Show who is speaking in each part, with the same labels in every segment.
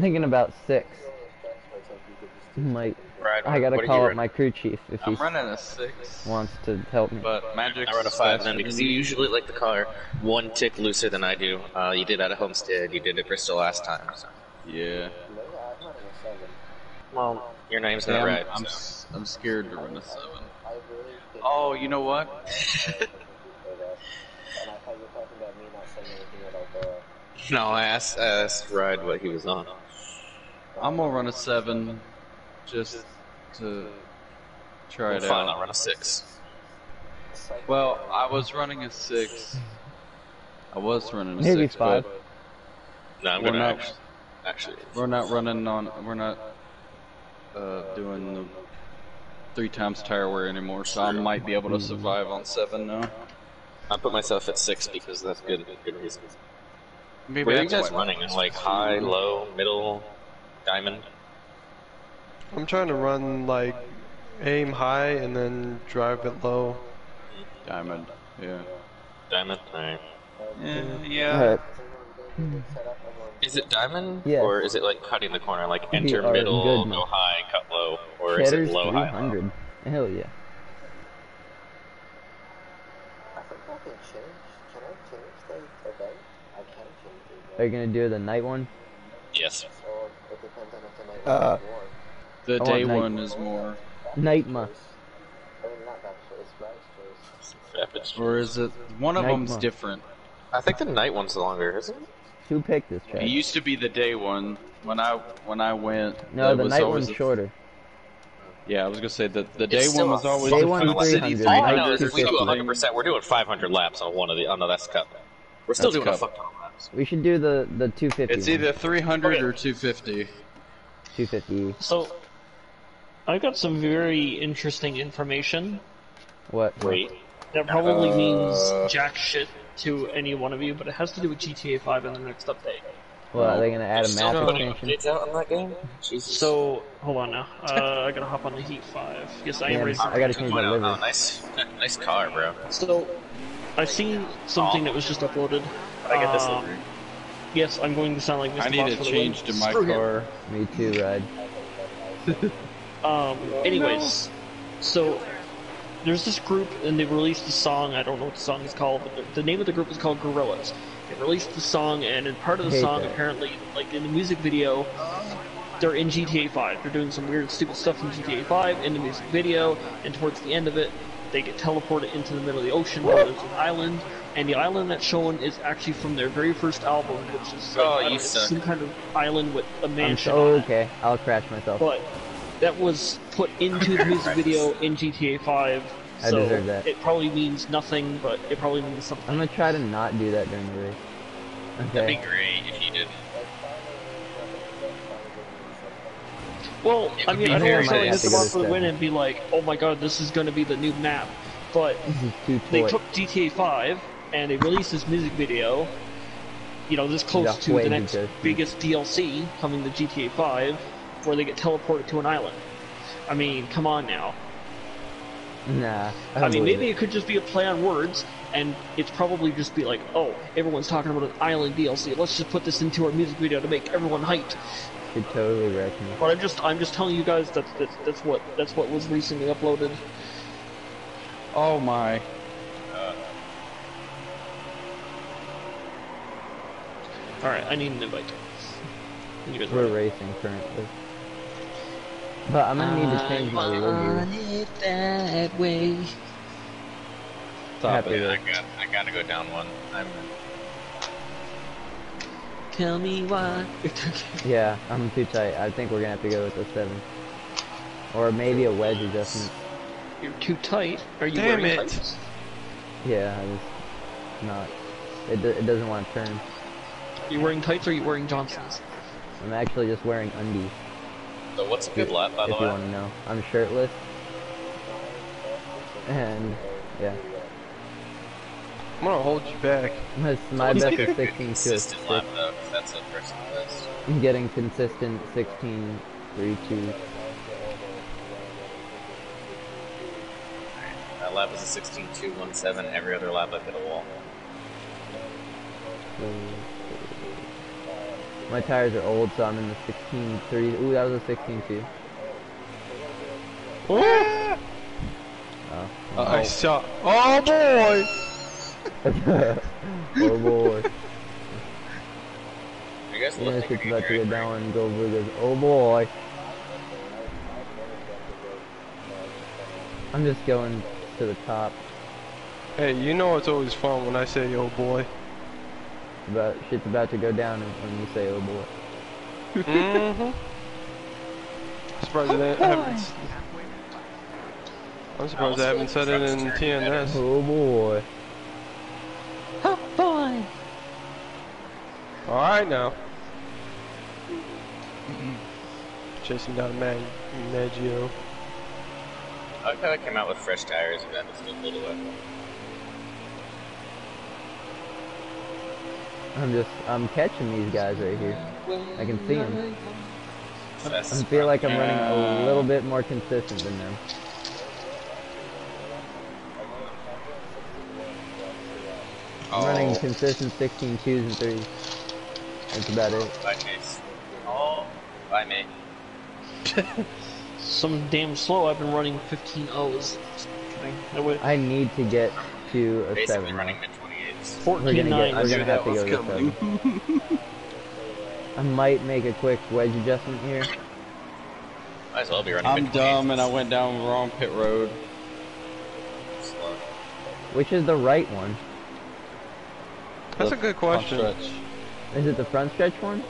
Speaker 1: thinking about six. Might
Speaker 2: Right.
Speaker 1: I gotta call up
Speaker 2: running?
Speaker 1: my crew chief if he
Speaker 3: I'm running a six,
Speaker 1: wants to help me.
Speaker 3: but Magic's
Speaker 2: I run a five then because you usually like the car one tick looser than I do. Uh, you did at a Homestead, you did it Bristol last time. So.
Speaker 3: Yeah.
Speaker 2: Well, your name's
Speaker 3: Yeah,
Speaker 2: not
Speaker 3: I'm,
Speaker 2: right.
Speaker 3: I'm,
Speaker 2: so.
Speaker 3: s- I'm scared to run a seven. Oh, you know what?
Speaker 2: No, I asked, I asked Ride what he was on.
Speaker 3: I'm gonna run a seven, just to try
Speaker 2: Well,
Speaker 3: it
Speaker 2: fine, I'll
Speaker 3: out.
Speaker 2: run a six.
Speaker 3: Well, I was running a six. I was running a
Speaker 1: Maybe
Speaker 3: six,
Speaker 1: five.
Speaker 3: but
Speaker 2: No, I'm
Speaker 3: we're
Speaker 2: gonna
Speaker 3: not.
Speaker 2: actually, actually.
Speaker 3: We're not running on. We're not uh, doing the three times tire wear anymore, so I might be able to survive on seven now.
Speaker 2: I put myself at six because that's good. Good reason.
Speaker 3: Maybe
Speaker 2: Where are you
Speaker 3: that's
Speaker 2: guys running? In like high, low, middle, diamond?
Speaker 4: I'm trying to run like aim high and then drive it low.
Speaker 3: Diamond. Yeah.
Speaker 2: Diamond. Alright.
Speaker 3: Yeah. Yeah.
Speaker 1: Alright,
Speaker 2: Is it diamond?
Speaker 1: Yes.
Speaker 2: Or is it like cutting the corner, like enter
Speaker 1: are
Speaker 2: middle,
Speaker 1: good,
Speaker 2: go
Speaker 1: man.
Speaker 2: high, cut low, or is
Speaker 1: Cheddar's
Speaker 2: it low, high, low?
Speaker 1: 300. Hell yeah.
Speaker 5: I think I can. Can I change the event? I can't change it.
Speaker 1: Are you gonna do the night one?
Speaker 2: Yes.
Speaker 1: Uh,
Speaker 3: The
Speaker 1: I
Speaker 3: day
Speaker 1: night.
Speaker 3: one is more.
Speaker 1: Nightma.
Speaker 2: Rapids.
Speaker 3: Or is it one of
Speaker 1: Night
Speaker 3: them's
Speaker 1: one.
Speaker 3: different?
Speaker 2: I think the night one's longer, isn't it?
Speaker 1: Who picked this track?
Speaker 3: It used to be the day one when I when I went.
Speaker 1: No, the
Speaker 3: was
Speaker 1: night one's
Speaker 3: a-
Speaker 1: shorter.
Speaker 3: Yeah, I was gonna say that the day
Speaker 2: It's
Speaker 3: one was
Speaker 2: a
Speaker 3: always
Speaker 1: Day
Speaker 3: the
Speaker 1: one's
Speaker 3: Food City
Speaker 1: 300,
Speaker 2: All I know is we do
Speaker 1: 250.
Speaker 2: 100%, we're doing 500 laps on one of the on the that's cup. We're still
Speaker 3: That's
Speaker 2: doing a
Speaker 3: cup.
Speaker 2: fuck ton of laps.
Speaker 1: We should do the the 250.
Speaker 3: It's
Speaker 1: one.
Speaker 3: either 300
Speaker 2: Okay.
Speaker 3: or 250.
Speaker 1: 250.
Speaker 6: So, I got some very interesting information
Speaker 1: What?
Speaker 2: Wait.
Speaker 6: that probably
Speaker 3: Uh,
Speaker 6: means jack shit to any one of you, but it has to do with GTA 5 and the next update.
Speaker 1: What? Are they gonna add a
Speaker 2: Still
Speaker 1: map
Speaker 2: putting
Speaker 1: extension?
Speaker 2: updates out on that game? Jesus.
Speaker 6: So, hold on now. Uh, I gotta hop on the Heat 5. Yes, I am
Speaker 1: Yeah,
Speaker 6: racing.
Speaker 1: I gotta change my
Speaker 2: 2.0.
Speaker 1: liver.
Speaker 2: Oh, nice, nice car, bro.
Speaker 6: So, I've seen something that was just uploaded.
Speaker 2: I get this
Speaker 6: Um,
Speaker 2: livery.
Speaker 6: Yes, I'm going to sound like Mr.
Speaker 3: I need
Speaker 6: Boss
Speaker 3: a change to my
Speaker 6: Screw him.
Speaker 3: car.
Speaker 1: Me too, Ride.
Speaker 6: Um, anyways, so there's this group and they released a song. I don't know what the song is called, but the, the name of the group is called Gorillaz. They released the song, and in part of the song,
Speaker 1: that.
Speaker 6: apparently, like in the music video, they're in GTA 5. They're doing some weird, stupid stuff in GTA 5 in the music video, and towards the end of it, they get teleported into the middle of the ocean where there's an island, and the island that's shown is actually from their very first album, which is like,
Speaker 2: Oh,
Speaker 6: I
Speaker 2: you
Speaker 6: know,
Speaker 2: suck.
Speaker 6: some kind of island with a
Speaker 1: I'm
Speaker 6: mansion.
Speaker 1: so
Speaker 6: on it.
Speaker 1: okay. I'll crash myself.
Speaker 6: But that was put into the music video in GTA 5.
Speaker 1: I
Speaker 6: So
Speaker 1: deserve that.
Speaker 6: it probably means nothing, but it probably means something.
Speaker 1: I'm gonna try to not do that during the race.
Speaker 2: That'd be great if you did.
Speaker 6: Well, I mean,
Speaker 2: be
Speaker 6: I don't
Speaker 2: very
Speaker 6: want to
Speaker 2: nice.
Speaker 6: hit them
Speaker 1: to
Speaker 6: off for the win and be like, oh my god, this is going to be the new map. But
Speaker 1: This is too
Speaker 6: they took GTA 5 and they released this music video, you know, this close
Speaker 1: Yeah,
Speaker 6: to the next
Speaker 1: because-
Speaker 6: biggest DLC coming to GTA 5, where they get teleported to an island. I mean, come on now.
Speaker 1: Nah.
Speaker 6: I
Speaker 1: don't
Speaker 6: mean, maybe
Speaker 1: it.
Speaker 6: it could just be a play on words, and it's probably just be like, oh, everyone's talking about an island DLC. Let's just put this into our music video to make everyone hyped.
Speaker 1: could totally wreck me.
Speaker 6: But I'm just, I'm just telling you guys that that's, that's what that's what was recently uploaded.
Speaker 3: Oh my.
Speaker 6: All right, I need an invite. You guys
Speaker 1: We're
Speaker 6: ready?
Speaker 1: racing currently. But I'm gonna need to change my livery.
Speaker 6: it that way.
Speaker 3: Stop
Speaker 1: Happy
Speaker 3: it.
Speaker 2: Yeah, I got. I gotta go down one. I'm.
Speaker 6: Tell me why.
Speaker 1: Yeah, I'm too tight. I think we're gonna have to go with the seven. Or maybe a wedge adjustment.
Speaker 6: You're too tight. Are you
Speaker 4: Damn
Speaker 6: wearing
Speaker 4: it.
Speaker 6: tights?
Speaker 1: Yeah, I just not. It, it doesn't want to turn.
Speaker 6: You wearing tights or are you wearing Johnsons?
Speaker 1: I'm actually just wearing undies.
Speaker 2: So what's a good lap, by
Speaker 1: if
Speaker 2: the
Speaker 1: you want to know, I'm shirtless. And yeah,
Speaker 4: I'm gonna hold you back.
Speaker 1: my, my best
Speaker 2: like a
Speaker 1: is 16 to
Speaker 2: consistent
Speaker 1: 6.
Speaker 2: lap though, 'cause that's a personal best.
Speaker 1: I'm getting consistent 16, 3, 2.
Speaker 2: That lap was a 16.217. Every other lap I've hit a wall.
Speaker 1: My tires are old, so I'm in the 16.3. Ooh, that was a 16.2.
Speaker 4: Ah!
Speaker 1: Oh.
Speaker 4: I saw. Oh boy!
Speaker 1: oh boy.
Speaker 2: I guess guys
Speaker 1: Yeah,
Speaker 2: lifting
Speaker 1: it's about to
Speaker 2: carrying
Speaker 1: go down and go over this. Oh boy. I'm just going to the top.
Speaker 4: Hey, you know it's always fun when I say oh boy.
Speaker 1: But shit's about to go down when you say oh boy.
Speaker 4: mm-hmm. Surprised I haven't. I'm surprised I haven't said it in TNS.
Speaker 1: Oh boy. Hot oh, boy.
Speaker 4: Alright now. Chasing down Mag Maggio.
Speaker 2: I like how I came out with fresh tires and that was still a little wet.
Speaker 1: I'm just, I'm catching these guys right here. I can see them. I feel like I'm running a little bit more consistent than them. I'm running
Speaker 2: Oh,
Speaker 1: consistent 16 twos and threes. That's about it.
Speaker 2: bye, Chase. Oh, bye, me.
Speaker 6: Some damn slow. I've been running 15 O's. I
Speaker 1: I need to get to a
Speaker 2: Basically
Speaker 1: seven.
Speaker 2: running mid 28s.
Speaker 6: 14
Speaker 1: We're gonna
Speaker 6: 9.
Speaker 1: get, we're gonna have to go
Speaker 3: was
Speaker 1: to seven. I might make a quick wedge adjustment here.
Speaker 2: Might as well be running
Speaker 3: I'm dumb and I went down the wrong pit road.
Speaker 2: Slow.
Speaker 1: Which is the right one?
Speaker 4: That's
Speaker 3: The
Speaker 4: a good question.
Speaker 1: Is it the front stretch one?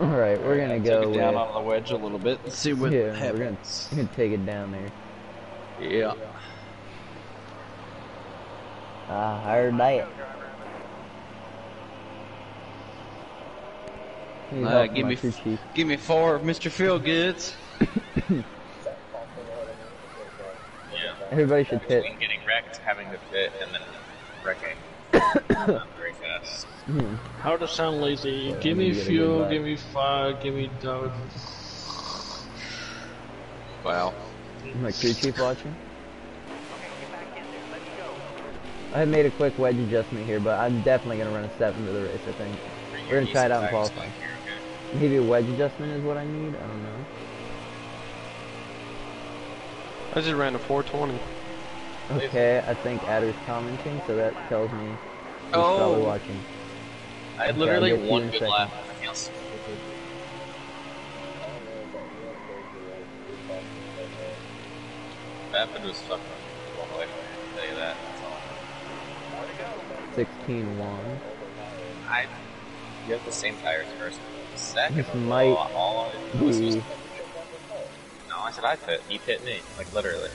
Speaker 1: Alright, we're gonna
Speaker 3: Took
Speaker 1: go
Speaker 3: it down
Speaker 1: with,
Speaker 3: on the wedge a little bit and see what
Speaker 1: yeah, we're gonna,
Speaker 3: happens.
Speaker 1: we're gonna take it down there.
Speaker 3: Yeah.
Speaker 1: Ah, I heard that. Need
Speaker 3: Nah,
Speaker 1: help from
Speaker 3: give me
Speaker 1: crew.
Speaker 3: Give me four, Mr. Feelgoods.
Speaker 2: Yeah.
Speaker 1: Everybody should pit.
Speaker 2: Between getting wrecked, having to pit, and then wrecking. Not very fast.
Speaker 1: Hmm.
Speaker 6: How to sound lazy.
Speaker 1: Yeah,
Speaker 6: give me
Speaker 1: a good
Speaker 6: fuel, give me fire, give me dog.
Speaker 3: Wow.
Speaker 1: My crew chief watching. Okay, get back in there. Let's go. I made a quick wedge adjustment here, but I'm definitely gonna run a seven to the race. I think We're gonna try it out and
Speaker 2: Tires
Speaker 1: qualifying.
Speaker 2: here, okay.
Speaker 1: maybe a wedge adjustment is what I need. I don't know.
Speaker 4: I just ran a 420.
Speaker 1: Okay, I think Adder's commenting, so that tells me he's
Speaker 3: Oh.
Speaker 1: probably watching.
Speaker 2: I had literally
Speaker 1: I'll get to you
Speaker 2: one good
Speaker 1: second.
Speaker 2: lap. Nothing else. What happened was fucking one me, I can tell you that. That's all.
Speaker 1: 16-1.
Speaker 2: I, you have the same tires first. Second,
Speaker 1: This
Speaker 2: of all, all I was No, I said I pit. You pit me, like literally.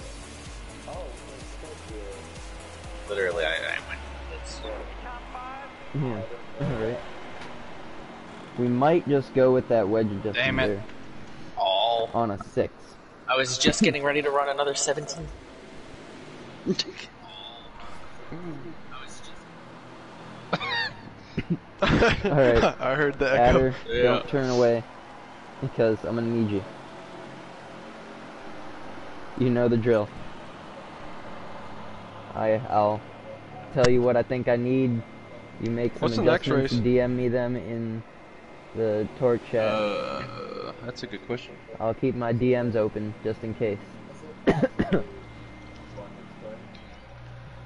Speaker 2: Literally, I, I went. It's,
Speaker 1: Yeah. Alright. We might just go with that wedge adjustment
Speaker 3: Damn it.
Speaker 1: there
Speaker 2: all.
Speaker 1: on a six.
Speaker 2: I was just getting ready to run another 17. I was just.
Speaker 1: Alright.
Speaker 4: I heard the echo.
Speaker 1: Adder,
Speaker 2: Yeah.
Speaker 1: don't turn away because I'm gonna need you. You know the drill. I I'll tell you what I think I need. You make some
Speaker 4: What's the next
Speaker 1: adjustments.
Speaker 4: race?
Speaker 1: DM me them in the torch chat.
Speaker 3: Uh, that's a good question.
Speaker 1: I'll keep my DMs open just in case.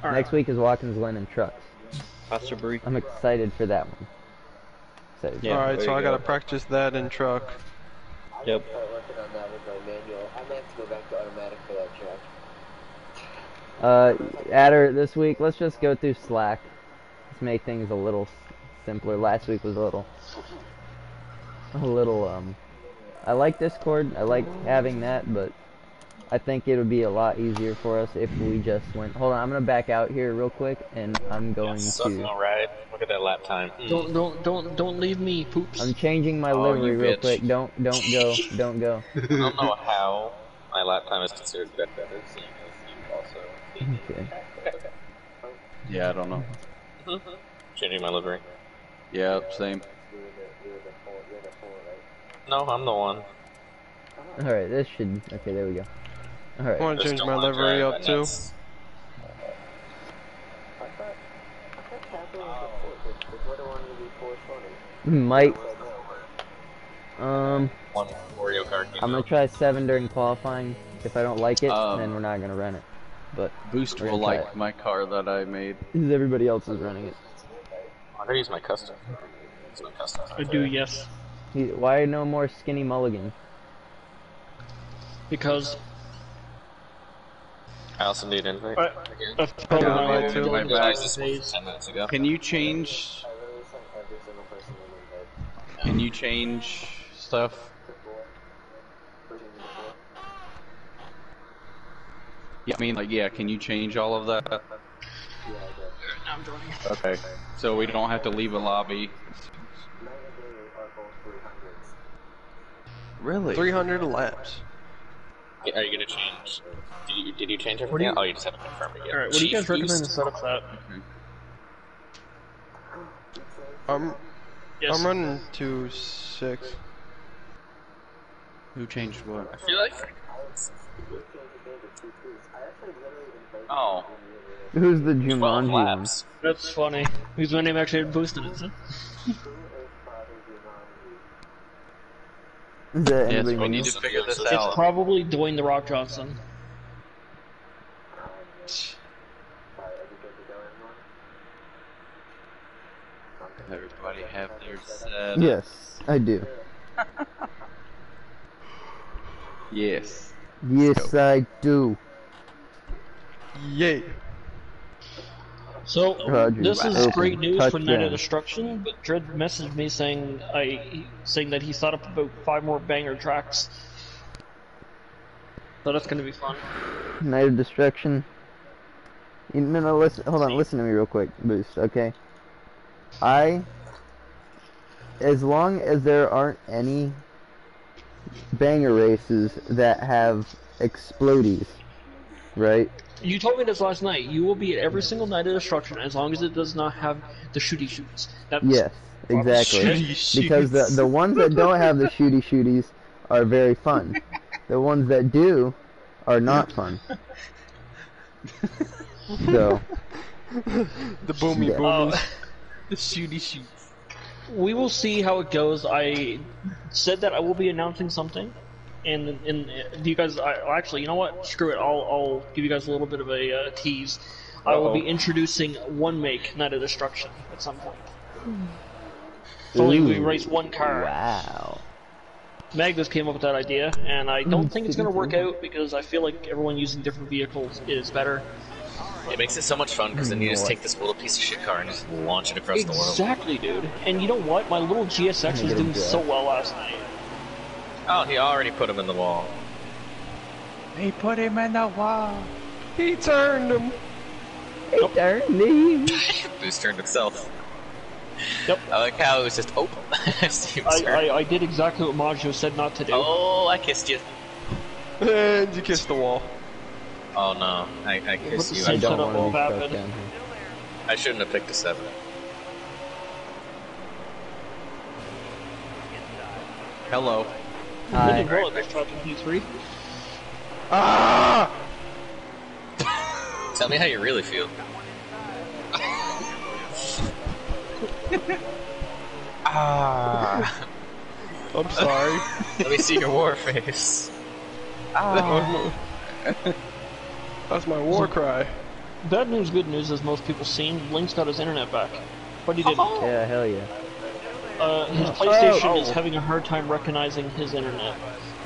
Speaker 6: All
Speaker 1: Next week is Watkins Glen and trucks.
Speaker 3: Pastor
Speaker 1: I'm excited for that one. Excited.
Speaker 3: Yeah,
Speaker 4: Alright, so
Speaker 3: you
Speaker 4: I gotta practice that in truck.
Speaker 3: Yep.
Speaker 5: start working on that with my manual. I might have to go back to automatic for that track.
Speaker 1: Uh, Adder, this week, let's just go through Slack. Let's make things a little simpler. Last week was a little, a little, um, I like Discord. I like having that, but I think it would be a lot easier for us if we just went, hold on, I'm gonna back out here real quick, and I'm going
Speaker 2: Sucking
Speaker 1: to,
Speaker 2: alright. Look at that lap time. Hmm.
Speaker 6: Don't don't don't don't leave me, poops.
Speaker 1: I'm changing my
Speaker 2: Oh,
Speaker 1: livery real
Speaker 2: bitch.
Speaker 1: quick. Don't, don't go, don't go.
Speaker 2: I don't know how my lap time is considered better, seeing as you also
Speaker 1: Okay.
Speaker 3: Yeah, I don't know.
Speaker 2: Changing my livery.
Speaker 3: Yeah, same.
Speaker 2: No, I'm the one.
Speaker 1: Alright, this should, okay, there we go.
Speaker 4: I
Speaker 1: Alright.
Speaker 4: want to change my
Speaker 2: wanna
Speaker 4: livery up too.
Speaker 2: that's-
Speaker 5: I thought, I thought Capital was the fourth. It's what I wanted to be 420.
Speaker 1: Might.
Speaker 5: Like,
Speaker 1: Um,
Speaker 2: One Mario Kart.
Speaker 1: I'm gonna try seven during qualifying. If I don't like it,
Speaker 3: Um,
Speaker 1: then we're not gonna run it. But
Speaker 3: Boost will like
Speaker 1: it.
Speaker 3: my car that I made.
Speaker 1: because everybody else is running it.
Speaker 2: I'm gonna use my custom. Use my custom.
Speaker 6: I do, yes.
Speaker 1: He, why no more skinny mulligan?
Speaker 6: Because
Speaker 2: I also need invite.
Speaker 6: I-
Speaker 2: again.
Speaker 6: that's probably
Speaker 4: Yeah,
Speaker 6: why
Speaker 4: mine too.
Speaker 3: My
Speaker 2: I
Speaker 3: bad.
Speaker 2: used this one 10 minutes ago.
Speaker 3: Can you change?
Speaker 5: I literally sent every single person an invite
Speaker 3: Can you change stuff?
Speaker 5: before. Pushing to the floor.
Speaker 3: Yeah, I mean, like, yeah. Can you change all of that?
Speaker 5: Yeah, I
Speaker 6: I'm joining.
Speaker 3: Okay. So we don't have to leave a lobby.
Speaker 5: Night and day are both 300s.
Speaker 3: Really?
Speaker 4: 300 laps.
Speaker 2: Are you gonna change? Did you, did you change everything?
Speaker 6: you-
Speaker 2: Oh, you just haven't confirmed it yet.
Speaker 6: Alright, what do you guys recommend to
Speaker 2: Boost?
Speaker 6: set up that?
Speaker 4: I'm
Speaker 6: Yes.
Speaker 4: I'm running to six.
Speaker 3: Who changed what?
Speaker 2: I feel like
Speaker 3: Oh.
Speaker 1: Who's the
Speaker 2: 12
Speaker 1: Jumanji one?
Speaker 2: laps.
Speaker 6: That's funny. Whose my name actually had boosted it. so-
Speaker 5: to two if Father Jumanji.
Speaker 1: Is that
Speaker 3: Yes,
Speaker 1: anybody
Speaker 3: we need to figure this
Speaker 6: It's
Speaker 3: out.
Speaker 6: probably Dwayne the Rock Johnson.
Speaker 5: Alright, are we good to go, everyone?
Speaker 3: Everybody have their set.
Speaker 1: Yes, I do.
Speaker 3: Yes.
Speaker 1: Yes, I do.
Speaker 4: Yay!
Speaker 6: So oh,
Speaker 1: Roger,
Speaker 6: this is
Speaker 1: open,
Speaker 6: great news for Night of Destruction, but Dread messaged me saying I saying that he thought up about five more banger tracks. So that's gonna be fun.
Speaker 1: Night of Destruction. You, no, no, listen, hold on, listen to me real quick, Boost, okay? I, as long as there aren't any banger races that have explodies, right?
Speaker 6: You told me this last night. You will be at every single Night of Destruction as long as it does not have the shooty shoots. That's
Speaker 1: Yes, exactly. Because the, the ones that don't have the shooty shooties are very fun. The ones that do are not fun. So,
Speaker 4: The boomy
Speaker 1: Yeah.
Speaker 4: boomies.
Speaker 6: Uh,
Speaker 3: The shooty shoots.
Speaker 6: we will see how it goes. I said that I will be announcing something, and and do you guys? I, actually, you know what? Screw it. I'll I'll give you guys a little bit of a uh, tease. I will be introducing one make Night of Destruction at some point. If only we race one car.
Speaker 1: wow.
Speaker 6: Magnus came up with that idea, and I don't think it's going to work out because I feel like everyone using different vehicles is better.
Speaker 2: It makes it so much fun because then you just take this little piece of shit car and just launch it across the world.
Speaker 6: Exactly, dude. And you know what? My little GSX was doing so well last night.
Speaker 2: Oh, he already put him in the wall.
Speaker 3: He put him in the wall.
Speaker 4: He turned him.
Speaker 1: Hey, turned me.
Speaker 2: Boost turned himself.
Speaker 6: Yep.
Speaker 2: I like how it was just, oh, Steve's
Speaker 6: I. I, I did exactly what Maggio said not to do.
Speaker 2: Oh, I kissed you.
Speaker 4: And you kissed the wall.
Speaker 2: Oh no, I, I kissed you. I
Speaker 1: I
Speaker 2: don't.
Speaker 1: don't want to be
Speaker 6: happen.
Speaker 1: down here.
Speaker 2: I shouldn't have picked a seven.
Speaker 3: Hello.
Speaker 6: I
Speaker 1: Hi.
Speaker 6: did well at this P3.
Speaker 4: Ah!
Speaker 2: Tell me how you really feel. ah.
Speaker 4: I'm sorry.
Speaker 2: Let me see your war face.
Speaker 4: That's my war cry.
Speaker 6: Bad news, good news, as most people seen. Link's got his internet back. But he didn't.
Speaker 1: Yeah, hell yeah.
Speaker 6: Uh, his PlayStation
Speaker 4: Oh.
Speaker 6: is having a hard time recognizing his internet.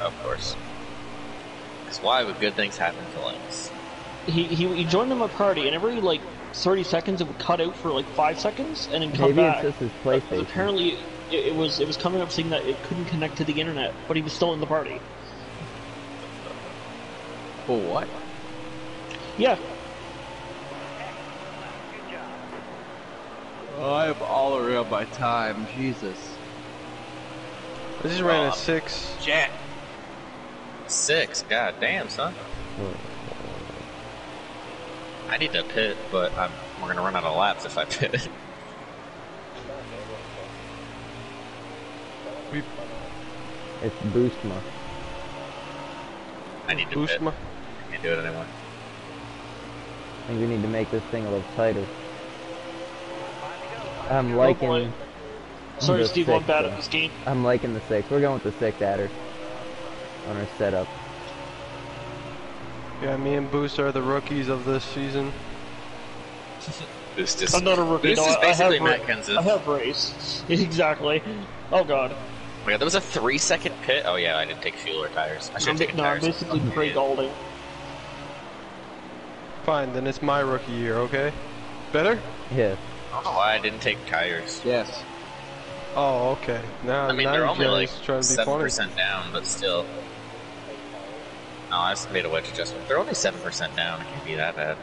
Speaker 2: Of course. Because why would good things happen to Linux?
Speaker 6: He, he he joined in my party, and every like 30 seconds it would cut out for like five seconds, and then come
Speaker 1: Maybe
Speaker 6: back.
Speaker 1: it's just his
Speaker 6: But
Speaker 1: PlayStation.
Speaker 6: apparently, it, it was it was coming up saying that it couldn't connect to the internet, but he was still in the party.
Speaker 3: For what?
Speaker 6: Yeah,
Speaker 3: Oh, I have all around my time. Jesus.
Speaker 4: I just ran a six.
Speaker 3: Jet.
Speaker 2: Six. God damn, son. I need to pit, but I'm, we're gonna run out of laps if I pit.
Speaker 1: It's Boostma.
Speaker 2: I need to
Speaker 4: Boost
Speaker 2: pit.
Speaker 4: my.
Speaker 2: Can't do it anymore.
Speaker 1: I think we need to make this thing a little tighter. I'm
Speaker 6: boy.
Speaker 1: liking.
Speaker 6: Sorry,
Speaker 1: the
Speaker 6: Steve, I'm
Speaker 1: six,
Speaker 6: bad at this game.
Speaker 1: I'm liking the six. We're going with the six adder on our setup.
Speaker 4: Yeah, me and Boost are the rookies of this season.
Speaker 2: Boost is.
Speaker 6: I'm not a rookie.
Speaker 2: Boost
Speaker 6: no,
Speaker 2: is basically
Speaker 6: I have,
Speaker 2: Matt Kenseth.
Speaker 6: I have race. exactly. Oh god.
Speaker 2: Oh my god, that was a three second pit. Oh yeah, I didn't take fuel or tires. I should
Speaker 6: I'm,
Speaker 2: have taken
Speaker 6: no, I'm
Speaker 2: tires.
Speaker 6: basically oh, Craig
Speaker 2: Yeah.
Speaker 6: Golding.
Speaker 4: Fine, then it's my rookie year, okay? Better?
Speaker 1: Yeah.
Speaker 2: I don't know why I didn't take tires.
Speaker 3: Yes.
Speaker 4: Oh, okay. Now,
Speaker 2: I mean,
Speaker 4: now
Speaker 2: they're
Speaker 4: you're
Speaker 2: only like
Speaker 4: trying to be
Speaker 2: seven
Speaker 4: funny.
Speaker 2: percent down, but still. No, I just made a wedge adjustment. They're only seven percent down. It can't be that bad.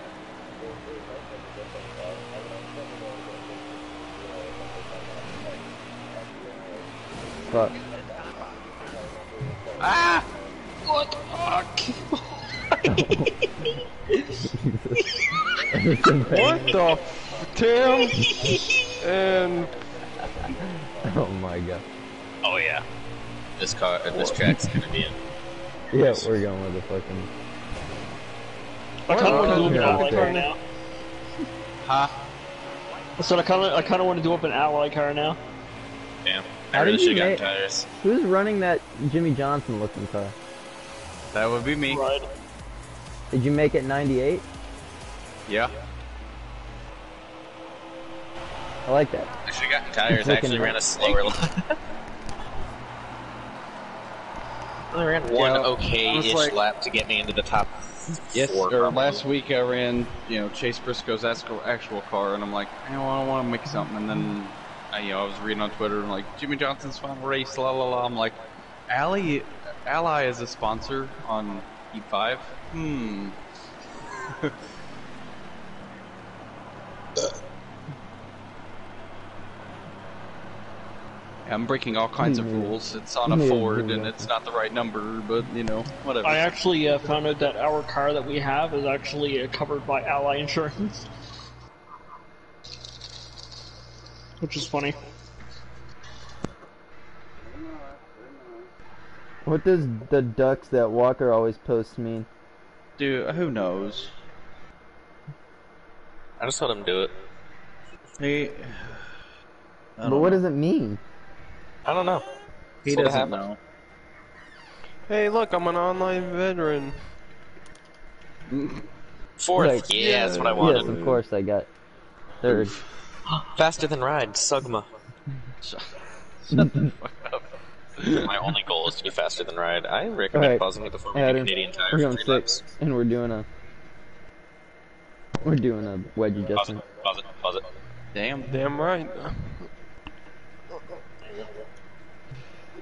Speaker 1: Fuck.
Speaker 2: Ah!
Speaker 6: What the fuck?
Speaker 4: What the f- Tim? and
Speaker 1: oh my god.
Speaker 2: Oh yeah. This car, uh, this track's gonna be in.
Speaker 1: Yeah, we're going with the fucking.
Speaker 6: I kind of want to do up an
Speaker 1: Yeah,
Speaker 6: ally car now.
Speaker 3: Huh?
Speaker 6: So I kind of, I kind of want to do up an ally car now.
Speaker 2: Damn.
Speaker 1: How
Speaker 2: I really
Speaker 1: did you
Speaker 2: should have
Speaker 1: make-
Speaker 2: tires.
Speaker 1: Who's running that Jimmie Johnson looking car?
Speaker 3: That would be me.
Speaker 6: Right.
Speaker 1: Did you make it 98?
Speaker 3: Yeah.
Speaker 1: I like that.
Speaker 2: I should have gotten tires. I actually ran a slower lap. I ran one
Speaker 3: Yeah,
Speaker 2: okay-ish
Speaker 3: like-
Speaker 2: lap to get me into the top
Speaker 3: Yes.
Speaker 2: four.
Speaker 3: Or last week I ran, you know, Chase Briscoe's actual, actual car, and I'm like, I don't want to make something, and then, I, you know, I was reading on Twitter and like Jimmie Johnson's final race, la la la. I'm like, Ally, Ally is a sponsor on E5. Hmm. I'm breaking all kinds of rules. It's on a Ford, and it's not the right number, but you know, whatever.
Speaker 6: I actually uh, found out that our car that we have is actually uh, covered by Ally Insurance, which is funny.
Speaker 1: What does the ducks that Walker always posts mean?
Speaker 3: Dude, who knows?
Speaker 2: I just let him do it.
Speaker 3: He,
Speaker 1: But what does it mean?
Speaker 2: I don't know.
Speaker 3: he
Speaker 2: what
Speaker 3: doesn't know.
Speaker 4: hey, look, I'm an online veteran.
Speaker 2: Fourth,
Speaker 1: Like-
Speaker 2: yeah, that's what I wanted.
Speaker 1: Yes, of course I got third.
Speaker 2: Faster than ride, Sugma. My only goal is to be faster than ride. I recommend
Speaker 1: Alright.
Speaker 2: pausing it before we do
Speaker 1: Adam,
Speaker 2: Canadian tire
Speaker 1: we're
Speaker 2: for
Speaker 1: going six, and we're doing a we're doing a wedge
Speaker 2: Pause it,
Speaker 1: adjustment.
Speaker 2: pause it, pause it.
Speaker 3: Damn.
Speaker 4: Damn right.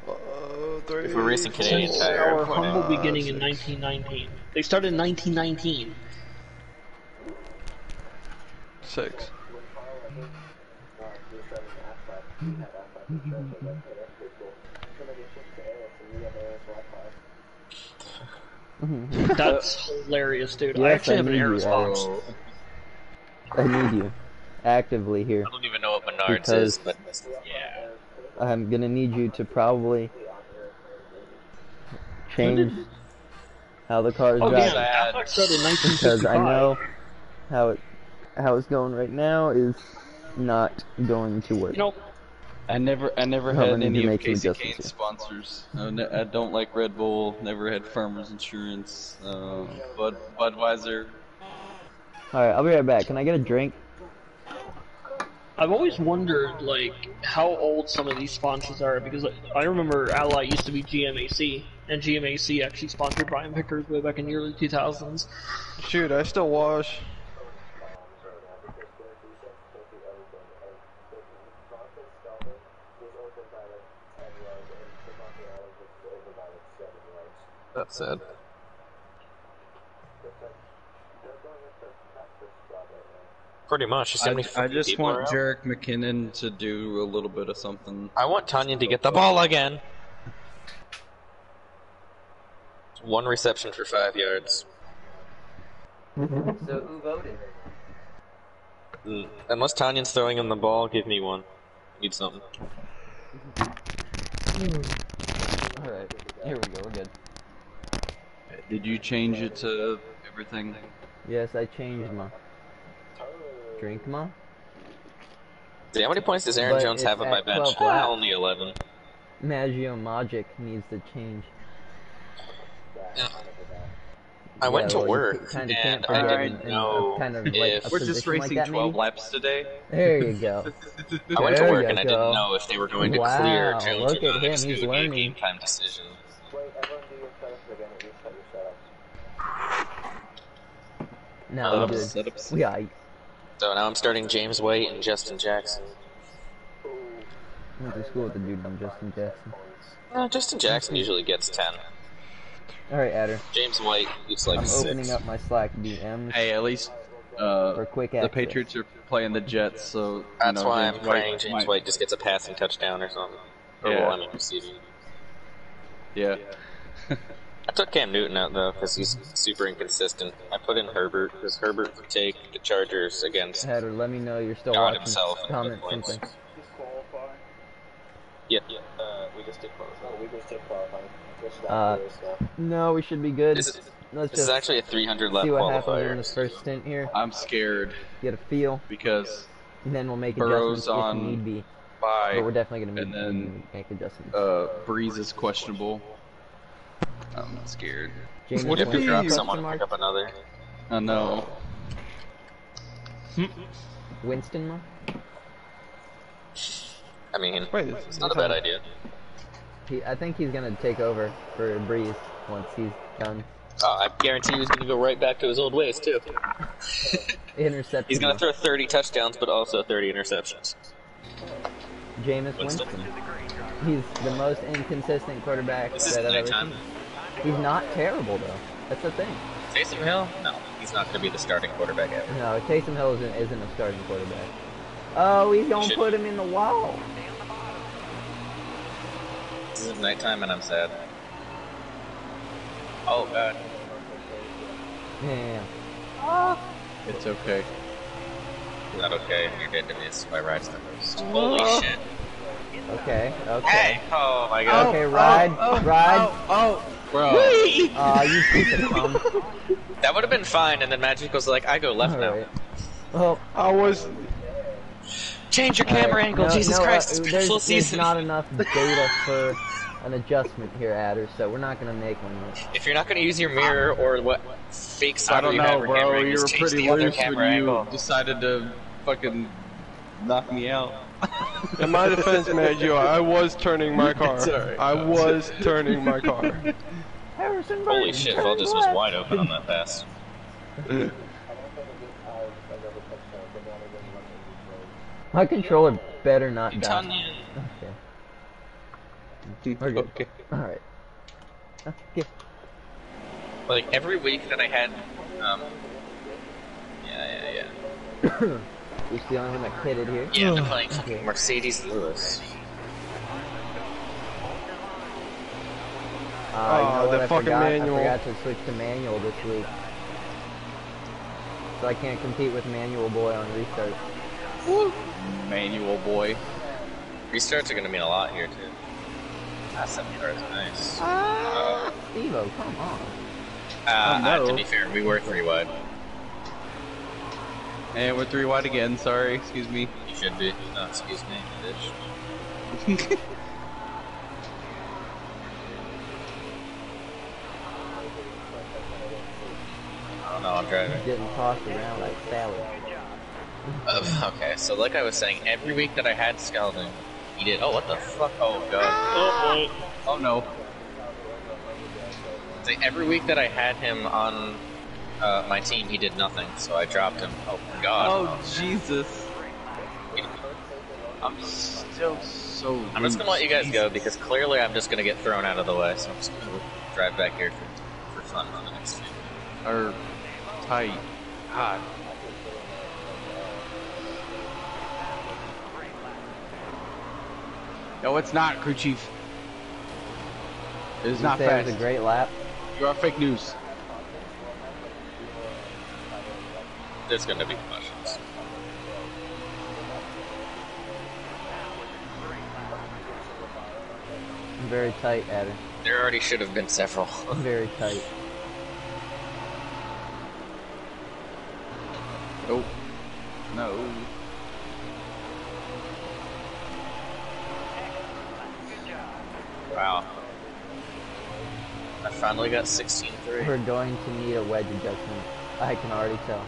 Speaker 4: Uh,
Speaker 2: If we're racing Canadian
Speaker 6: Since
Speaker 2: tire,
Speaker 6: our humble
Speaker 2: in.
Speaker 6: beginning in 1919. They started in 1919.
Speaker 4: Six.
Speaker 6: That's hilarious, dude. I actually
Speaker 1: I
Speaker 6: have an
Speaker 1: need
Speaker 6: air
Speaker 1: you,
Speaker 6: response.
Speaker 1: I need you actively here.
Speaker 2: I don't even know what Menards
Speaker 1: Because-
Speaker 2: is, but yeah.
Speaker 1: I'm gonna need you to probably change how the car is
Speaker 6: Oh,
Speaker 1: driving
Speaker 6: yeah. Aflac started in 1965.
Speaker 1: because I know how it how it's going right now is not going to work.
Speaker 6: You know,
Speaker 3: I never, I never
Speaker 1: No,
Speaker 3: had
Speaker 1: need
Speaker 3: any of
Speaker 1: make some
Speaker 3: Casey
Speaker 1: adjustments
Speaker 3: Kane's sponsors. I, ne- I don't like Red Bull. Never had Farmers Insurance. Uh, Bud, Budweiser.
Speaker 1: All right, I'll be right back. Can I get a drink?
Speaker 6: I've always wondered, like, how old some of these sponsors are because like, I remember Ally used to be GMAC, and GMAC actually sponsored Brian Vickers way back in the early 2000s.
Speaker 4: Shoot, I still wash.
Speaker 2: That's sad. Pretty much. You see how
Speaker 3: I, I just want
Speaker 2: are?
Speaker 3: Jerick McKinnon to do a little bit of something.
Speaker 2: I want Tanya to get the ball again. One reception for five yards.
Speaker 1: So who voted?
Speaker 2: Mm, Unless Tanya's throwing him the ball, give me one. Need something.
Speaker 1: All right, here we go. We're good.
Speaker 3: Did you change it to everything?
Speaker 1: Yes, I changed my drink ma.
Speaker 2: See, how many points does Aaron
Speaker 1: But
Speaker 2: Jones have on my bench?
Speaker 1: 12 laps.
Speaker 2: Only 11.
Speaker 1: Maggio Magic needs to change.
Speaker 2: I went to
Speaker 1: Yeah, well,
Speaker 2: work
Speaker 1: kinda
Speaker 2: and I didn't
Speaker 1: in- in a
Speaker 2: know
Speaker 1: kind of
Speaker 2: if
Speaker 1: a
Speaker 3: We're just
Speaker 1: position like
Speaker 3: racing 12
Speaker 1: maybe?
Speaker 3: laps today.
Speaker 1: There you go.
Speaker 2: I went to work
Speaker 1: you
Speaker 2: and I didn't know if they were going to
Speaker 1: Wow,
Speaker 2: clear Jones
Speaker 1: look
Speaker 2: or
Speaker 1: at him,
Speaker 2: It was
Speaker 1: he's
Speaker 2: going to be a
Speaker 1: learning.
Speaker 2: game time decision.
Speaker 5: Wait, everyone do your setups again and reset your setups.
Speaker 1: No,
Speaker 2: Um,
Speaker 1: dude. We I
Speaker 2: So now I'm starting James White and Justin Jackson.
Speaker 1: went to school with the dude named Justin Jackson.
Speaker 2: Uh, Justin Jackson usually gets 10.
Speaker 1: All right, Adder.
Speaker 2: James White gets like
Speaker 1: I'm
Speaker 2: 6.
Speaker 1: opening up my Slack DMs
Speaker 3: Hey, at least uh,
Speaker 1: for quick
Speaker 3: the. Patriots are playing the Jets, so you
Speaker 2: That's
Speaker 3: know,
Speaker 2: why
Speaker 3: James
Speaker 2: I'm praying
Speaker 3: White
Speaker 2: James
Speaker 3: might-
Speaker 2: White just gets a passing touchdown or something. Or,
Speaker 3: Yeah.
Speaker 2: well, I mean, receiving.
Speaker 3: Yeah.
Speaker 2: I took Cam Newton out though because he's super inconsistent. I put in Herbert because Herbert would take the Chargers against.
Speaker 1: Adder, let me know you're still
Speaker 2: God
Speaker 1: watching.
Speaker 2: himself
Speaker 1: Comment something.
Speaker 5: Disqualify.
Speaker 2: Yeah, yeah. Uh, we just did
Speaker 5: Oh, we just did qualifying. Just
Speaker 1: Uh. No, we should be good.
Speaker 2: This is,
Speaker 1: Let's
Speaker 2: this is actually a 300 left
Speaker 1: see what happens in this first stint here.
Speaker 3: I'm scared
Speaker 1: Get a feel,
Speaker 3: because
Speaker 1: and then we'll make
Speaker 3: Burrow's
Speaker 1: adjustments
Speaker 3: on
Speaker 1: if need be. But we're definitely gonna
Speaker 3: and
Speaker 1: need
Speaker 3: then,
Speaker 1: to make adjustments.
Speaker 3: uh, Brees is questionable. I'm not scared.
Speaker 1: James
Speaker 3: what
Speaker 2: If
Speaker 3: if
Speaker 2: you
Speaker 3: he-
Speaker 2: drop
Speaker 1: Winston,
Speaker 2: someone,
Speaker 1: question
Speaker 2: pick up another.
Speaker 3: I know.
Speaker 1: Winston, mark?
Speaker 2: I mean,
Speaker 4: Wait,
Speaker 2: it's not a bad idea.
Speaker 1: He, I think he's gonna take over for Brees once he's done.
Speaker 2: Oh, I guarantee he's going to go right back to his old ways too.
Speaker 1: Intercepted.
Speaker 2: He's going to throw 30 touchdowns, but also 30 interceptions.
Speaker 1: Jameis
Speaker 2: Winston.
Speaker 1: Winston. He's the most inconsistent quarterback
Speaker 2: This is
Speaker 1: that I've ever
Speaker 2: nighttime.
Speaker 1: seen. He's not terrible though. That's the thing.
Speaker 2: Taysom Hill? No, he's not going to be the starting quarterback ever.
Speaker 1: No, Taysom Hill isn't, isn't a starting quarterback. Oh, he's gonna
Speaker 2: Should-
Speaker 1: put him in the wall.
Speaker 2: This is nighttime and I'm sad. Oh god.
Speaker 1: Yeah. Ah.
Speaker 3: It's okay.
Speaker 2: Not okay. You're dead to me. This is why Ride's the host. Holy oh. shit.
Speaker 1: Okay. Okay.
Speaker 2: Hey! Oh my god.
Speaker 1: Okay, oh, ride, oh, ride.
Speaker 3: Oh, bro.
Speaker 1: Aw, you piece of cum.
Speaker 2: That would have been fine, and then Magic was like, I go left now.
Speaker 1: Alright. Well,
Speaker 4: I was.
Speaker 2: Change your camera
Speaker 1: alright.
Speaker 2: angle,
Speaker 1: No,
Speaker 2: Jesus
Speaker 1: no, uh,
Speaker 2: Christ, it's
Speaker 1: there's,
Speaker 2: beautiful
Speaker 1: there's
Speaker 2: season.
Speaker 1: not enough data for an adjustment here, Adder, so we're not gonna make one yet.
Speaker 2: If you're not going to use your mirror or what fake
Speaker 3: I
Speaker 2: software
Speaker 3: don't
Speaker 2: you
Speaker 3: know, bro.
Speaker 2: camera
Speaker 3: You were pretty loose when
Speaker 2: camera
Speaker 3: you
Speaker 2: angle.
Speaker 3: decided to fucking knock me out.
Speaker 4: In my defense, Maggio, I was turning my car.
Speaker 3: It's alright.
Speaker 4: I was turning my car.
Speaker 1: Harrison
Speaker 2: Holy
Speaker 1: Burton,
Speaker 2: shit,
Speaker 1: turn
Speaker 2: Valdez was wide open on that pass.
Speaker 1: My controller better not die.
Speaker 2: Italian.
Speaker 1: Okay. We're good.
Speaker 3: Okay.
Speaker 1: Alright. Okay.
Speaker 2: Like, every week that I had, um, yeah, yeah, yeah.
Speaker 1: You're the only one that kitted here.
Speaker 2: Yeah, they're playing
Speaker 1: Okay.
Speaker 2: Marcedes Lewis.
Speaker 1: Uh, you
Speaker 4: Oh,
Speaker 1: know what?
Speaker 4: the
Speaker 1: I
Speaker 4: fucking
Speaker 1: forgot,
Speaker 4: manual.
Speaker 1: I forgot to switch to manual this week. So I can't compete with manual boy on restart.
Speaker 3: Manual boy.
Speaker 2: Restarts are gonna mean a lot here, too. Ah, seven cars, nice.
Speaker 1: Ah, Stevo, come on.
Speaker 2: Uh,
Speaker 3: Oh, no.
Speaker 2: uh, to be fair, we were three wide.
Speaker 3: And we're three wide again. Sorry, excuse me.
Speaker 2: You should be. No, excuse me, bitch. I don't know, I'm driving.
Speaker 1: Getting tossed around like salad.
Speaker 2: Uh, okay, so like I was saying, every week that I had Scalding, he did. Oh, what the fuck? Oh, god.
Speaker 6: Oh
Speaker 3: Oh no.
Speaker 2: So every week that I had him on uh, my team, he did nothing, so I dropped him. Oh, god.
Speaker 3: Oh Jesus. I'm still so.
Speaker 2: I'm just gonna let you guys go because clearly I'm just gonna get thrown out of the way, so I'm just gonna drive back here for, for fun on the next few.
Speaker 3: Or tight. God. No, it's not, crew chief. It is
Speaker 1: you
Speaker 3: not
Speaker 1: fast. It was a great lap.
Speaker 3: You are fake news.
Speaker 2: There's going to be questions.
Speaker 1: Very tight, Adam.
Speaker 2: There already should have been several.
Speaker 1: Very tight.
Speaker 3: Nope. No.
Speaker 2: Wow. I finally got 16-3.
Speaker 1: We're going to need a wedge adjustment. I can already tell.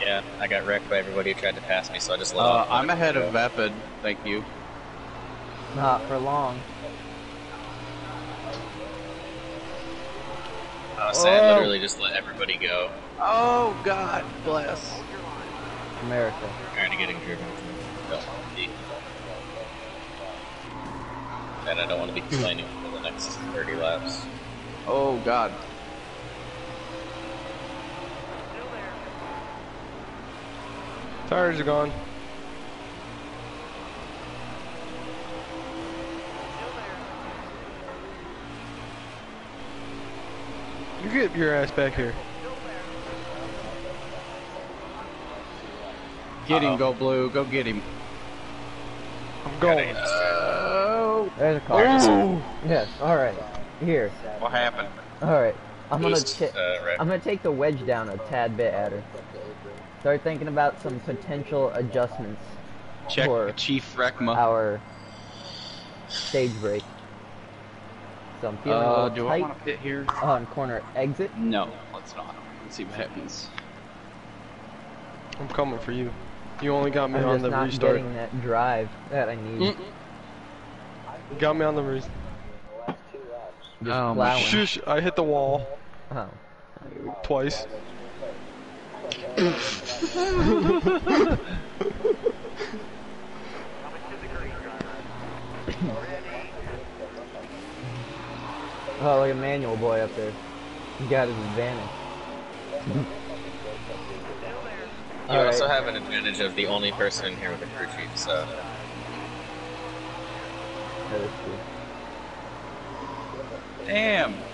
Speaker 2: Yeah, I got wrecked by everybody who tried to pass me, so I just let
Speaker 3: Uh. I'm ahead of Vapid. Thank you.
Speaker 1: Not for long.
Speaker 2: Honestly, I
Speaker 1: Oh.
Speaker 2: literally just let everybody go,
Speaker 3: Oh, God bless.
Speaker 1: America.
Speaker 2: trying to getting driven from don't want to be. And I don't want to be complaining for the next 30 laps.
Speaker 3: Oh, God.
Speaker 4: Tires are gone. You get your ass back here.
Speaker 3: Get
Speaker 2: Uh-oh.
Speaker 3: him, go blue. Go get him.
Speaker 4: I'm going.
Speaker 3: Oh.
Speaker 1: There's a car. Yes. All right. Here.
Speaker 3: What happened?
Speaker 1: All right. I'm gonna.
Speaker 2: Uh, red.
Speaker 1: I'm gonna take the wedge down a tad bit at her. Start thinking about some potential adjustments
Speaker 3: Check
Speaker 1: for
Speaker 3: Chief Rekma.
Speaker 1: our stage break. So I'm feeling a
Speaker 3: Uh,
Speaker 1: little
Speaker 3: do I want to pit here?
Speaker 1: on corner exit.
Speaker 3: No, let's not. Let's see what happens.
Speaker 4: I'm coming for you. You only got me
Speaker 1: I'm
Speaker 4: on the
Speaker 1: not
Speaker 4: restart.
Speaker 1: getting that drive that I need.
Speaker 3: Mm.
Speaker 4: You got me on the restart.
Speaker 1: Just
Speaker 3: Oh
Speaker 1: plowing.
Speaker 4: Shush! I hit the wall
Speaker 1: Oh.
Speaker 4: twice.
Speaker 1: Oh, look a Manual Boy up there. He got his advantage.
Speaker 2: You
Speaker 1: All
Speaker 2: also
Speaker 1: right.
Speaker 2: have an advantage of the only person in here with a crew chief, so
Speaker 1: That is true.
Speaker 3: Damn.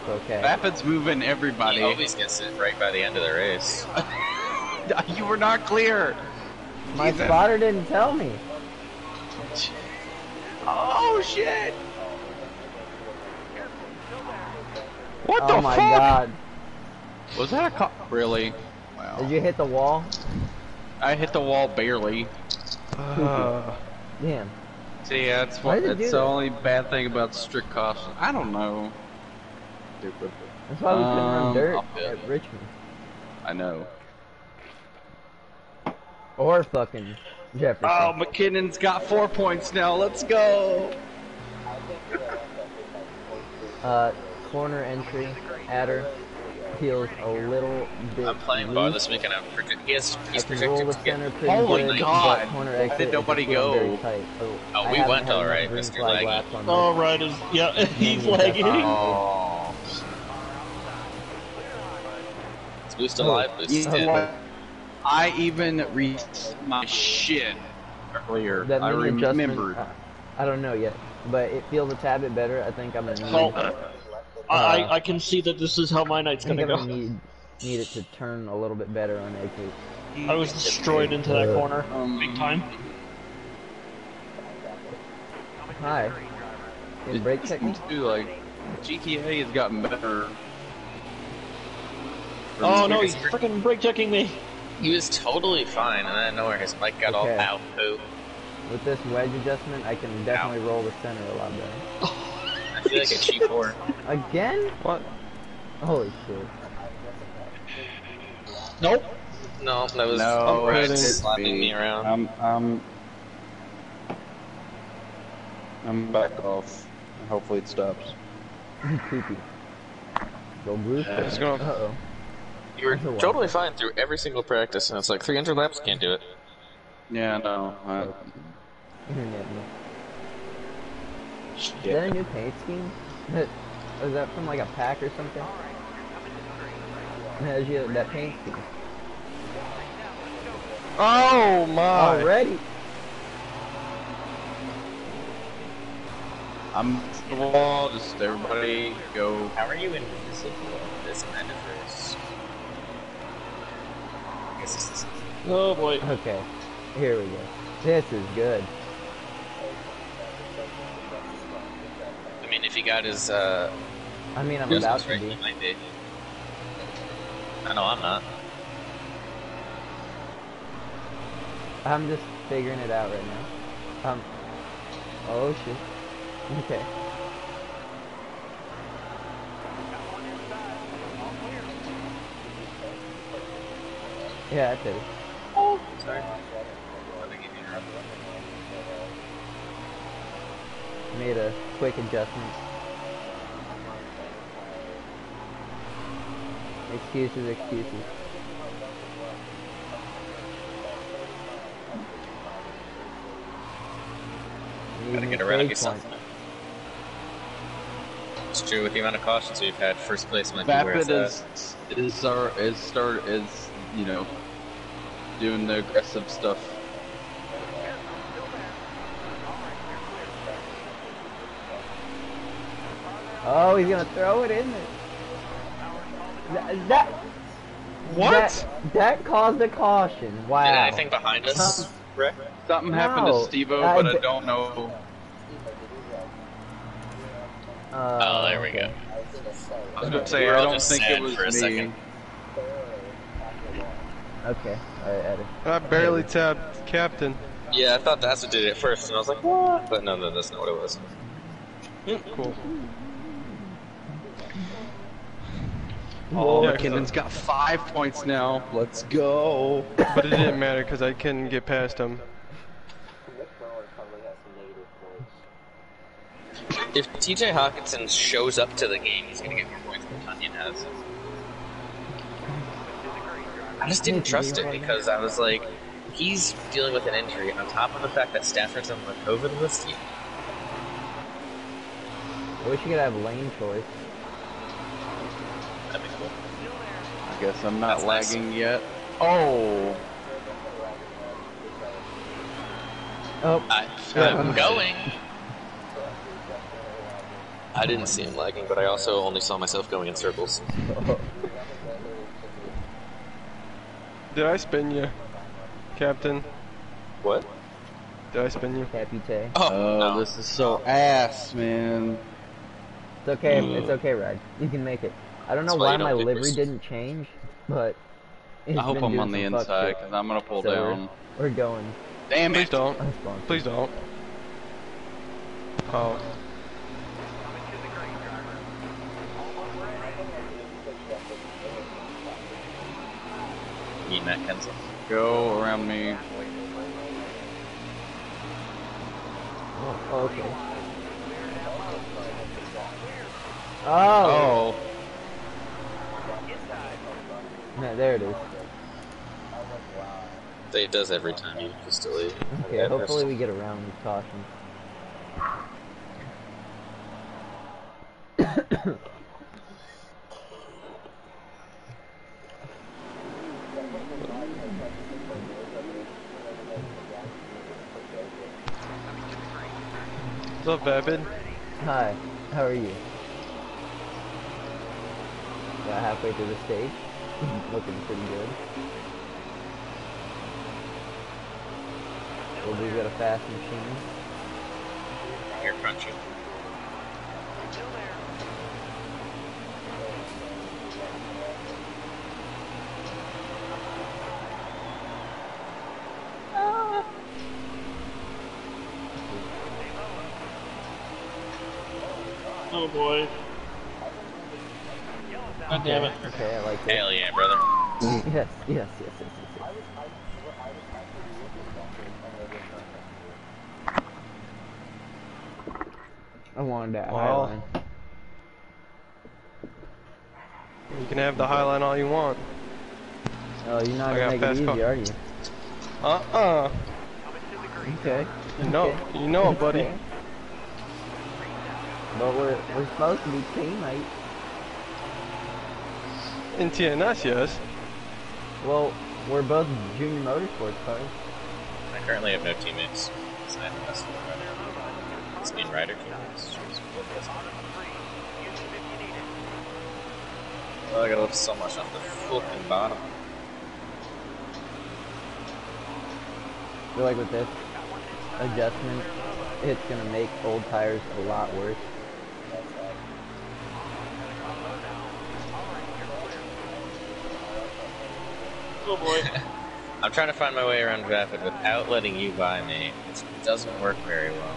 Speaker 1: It's okay.
Speaker 3: Vapid's moving
Speaker 2: he
Speaker 3: everybody.
Speaker 2: always gets it right by the end of the race.
Speaker 3: you were not clear.
Speaker 1: My
Speaker 3: Jesus.
Speaker 1: spotter didn't tell me.
Speaker 3: Oh shit.
Speaker 4: What
Speaker 1: oh
Speaker 4: the
Speaker 1: my
Speaker 4: fuck?
Speaker 1: god.
Speaker 3: Was that a cop? Really? Wow.
Speaker 1: Did you hit the wall?
Speaker 3: I hit the wall barely.
Speaker 4: Uh,
Speaker 1: Damn.
Speaker 3: See, that's
Speaker 1: Why
Speaker 3: what.
Speaker 1: did it do
Speaker 3: That's the
Speaker 1: that?
Speaker 3: only bad thing about strict caution. I don't know. Stupid.
Speaker 1: That's why we couldn't run
Speaker 3: Um,
Speaker 1: dirt at Richmond.
Speaker 3: I know.
Speaker 1: Or fucking Jefferson.
Speaker 3: Oh, McKinnon's got four points now. Let's go.
Speaker 1: Uh, corner entry, adder, feels a little bit
Speaker 2: I'm playing bar
Speaker 1: loose.
Speaker 2: this weekend. I'm proje- he has, he's
Speaker 1: I can roll
Speaker 2: projected to get
Speaker 1: center pretty
Speaker 3: Holy
Speaker 1: good,
Speaker 3: God.
Speaker 1: but corner
Speaker 3: Why did nobody go?
Speaker 1: tight. Oh,
Speaker 2: Oh, we went
Speaker 1: had
Speaker 2: all
Speaker 1: enough
Speaker 2: right,
Speaker 1: green
Speaker 2: Mr.
Speaker 1: flag
Speaker 2: Laggy.
Speaker 1: laps on
Speaker 6: All
Speaker 1: this.
Speaker 6: right, is yeah, he's
Speaker 1: Yeah.
Speaker 6: lagging.
Speaker 3: Oh.
Speaker 2: It's boost alive, boost
Speaker 3: You know
Speaker 2: dead.
Speaker 3: I even read my shit earlier.
Speaker 1: That
Speaker 3: I
Speaker 1: mini adjustment,
Speaker 3: remembered.
Speaker 1: uh, I don't know yet, but it feels a tad bit better. I think I'm gonna need.
Speaker 6: Oh, I,
Speaker 1: Uh,
Speaker 6: I I can see that this is how my night's gonna
Speaker 1: I'm
Speaker 6: go.
Speaker 1: gonna need need it to turn a little bit better on exit.
Speaker 6: I was destroyed into that corner,
Speaker 3: um,
Speaker 6: big time.
Speaker 1: Hi. Can brake check me?
Speaker 3: Too, like GTA has gotten better.
Speaker 6: Oh no, he's freaking brake checking me.
Speaker 2: He was totally fine, and then out of nowhere his mic got
Speaker 1: Okay.
Speaker 2: all out poo.
Speaker 1: With this wedge adjustment, I can definitely roll the center a lot better.
Speaker 2: I feel like a cheap whore.
Speaker 1: Again?
Speaker 4: what?
Speaker 1: Holy shit.
Speaker 6: Nope.
Speaker 2: No, that was
Speaker 3: No,
Speaker 2: Brad slapping me around.
Speaker 3: I'm I'm I'm back off. Hopefully it stops.
Speaker 1: Creepy. Go blue.
Speaker 3: Yeah,
Speaker 4: it's gonna-
Speaker 1: Uh oh.
Speaker 2: You were
Speaker 1: that's a lot.
Speaker 2: totally fine through every single practice, and it's like 300 laps can't do it.
Speaker 3: Yeah, no. I,
Speaker 1: Internet me. Is that a new paint scheme? That, is that from like a pack or something? Has you that paint scheme
Speaker 4: Oh my!
Speaker 1: already?
Speaker 3: I'm the wall. Just everybody go.
Speaker 2: How are you in this kind of race? I guess this is
Speaker 6: Oh boy.
Speaker 1: Okay, here we go. This is good.
Speaker 2: I mean, if he got his uh,
Speaker 1: I mean, I'm about to
Speaker 2: right,
Speaker 1: be.
Speaker 2: he be. I know I'm not.
Speaker 1: I'm just figuring it out right now. Um. Oh shit. Okay. Yeah, that's it.
Speaker 2: Sorry. Let me you
Speaker 1: Made a quick adjustment. Excuses, excuses.
Speaker 2: Gotta get around
Speaker 1: stage
Speaker 2: yourself.
Speaker 1: point.
Speaker 2: It's true with the amount of cautions we've had. First place might be where it's
Speaker 3: Vapid
Speaker 2: at.
Speaker 3: Uh, is is our is start is you know doing the aggressive stuff.
Speaker 1: Oh, he's gonna throw it in there. That, that
Speaker 4: What?
Speaker 1: That, that caused a caution. Wow.
Speaker 2: Did anything behind us, Rick?
Speaker 3: Something happened
Speaker 1: No,
Speaker 3: to Stevo, but I don't know.
Speaker 1: Uh,
Speaker 2: Oh, there we go.
Speaker 3: I was gonna say
Speaker 2: We're
Speaker 3: I don't think it was
Speaker 2: for a
Speaker 3: me.
Speaker 2: second.
Speaker 1: Okay, alright, Eddie.
Speaker 4: I barely tapped captain.
Speaker 2: Yeah, I thought that's what did it at first, and I was like, what? But no, no, that's not what it was.
Speaker 4: Cool.
Speaker 3: Oh,
Speaker 4: Yeah,
Speaker 3: McKinnon's got five points now. Let's go.
Speaker 4: But it didn't matter because I couldn't get past him.
Speaker 5: Rick Miller probably has some negative points.
Speaker 2: If TJ Hockenson shows up to the game, he's gonna get more points than Tunyon has. I just didn't trust it because I was like, he's dealing with an injury on top of the fact that Stafford's on the COVID list.
Speaker 1: I wish you could have lane choice.
Speaker 2: That'd be cool.
Speaker 3: I guess I'm not
Speaker 2: That's nice.
Speaker 3: lagging yet. Oh,
Speaker 1: Oh,
Speaker 2: I, I'm going. I didn't see him lagging, but I also only saw myself going in circles.
Speaker 4: Did I spin you, captain?
Speaker 2: What?
Speaker 4: Did I spin you?
Speaker 1: Capite.
Speaker 2: Oh,
Speaker 3: oh,
Speaker 2: no.
Speaker 3: this is so ass, man.
Speaker 1: It's okay, it's okay, Rag. You can make it. I don't know
Speaker 2: why
Speaker 1: why
Speaker 2: don't
Speaker 1: my
Speaker 2: do
Speaker 1: livery didn't change, but it's
Speaker 3: I hope
Speaker 1: been
Speaker 3: I'm on the inside because I'm gonna pull
Speaker 1: So
Speaker 3: down.
Speaker 1: We're, we're going.
Speaker 3: Damn
Speaker 4: Please
Speaker 3: it!
Speaker 4: don't.
Speaker 1: Unsponsored.
Speaker 4: Please don't. Oh.
Speaker 2: Me, Matt Kenseth.
Speaker 3: Go around me.
Speaker 1: Oh, okay. Oh,
Speaker 3: Oh,
Speaker 1: no, there it is.
Speaker 2: It does every time you just delete.
Speaker 1: Okay,
Speaker 2: Yeah,
Speaker 1: hopefully we get around with caution.
Speaker 4: up, Vapid?
Speaker 1: Hi, how are you? Got halfway through the stage. Looking pretty good. Well, we've got a fast machine.
Speaker 2: You're crunchy.
Speaker 6: Oh boy. God damn it.
Speaker 1: Okay, I like that.
Speaker 2: Hell yeah, brother.
Speaker 1: Yes, yes, yes, yes, yes, yes. I wanted that
Speaker 4: Well.
Speaker 1: highline.
Speaker 4: You can have the highline all you want.
Speaker 1: Oh, you're not
Speaker 4: I got
Speaker 1: gonna make it easy,
Speaker 4: car.
Speaker 1: are you?
Speaker 4: Uh-uh.
Speaker 1: Okay.
Speaker 4: You know,
Speaker 1: okay.
Speaker 4: you know it, buddy.
Speaker 1: Okay. But we're we're supposed to be teammates.
Speaker 4: In TNS, yes.
Speaker 1: Well, we're both junior motorsports cars.
Speaker 2: I currently have no teammates. So I have the best one right now. This mean rider teams. Oh, I gotta lift so much off the fucking bottom.
Speaker 1: I feel like with this adjustment, it's gonna make old tires a lot worse.
Speaker 6: Oh boy.
Speaker 2: I'm trying to find my way around Rapid without letting you buy me. It doesn't work very well.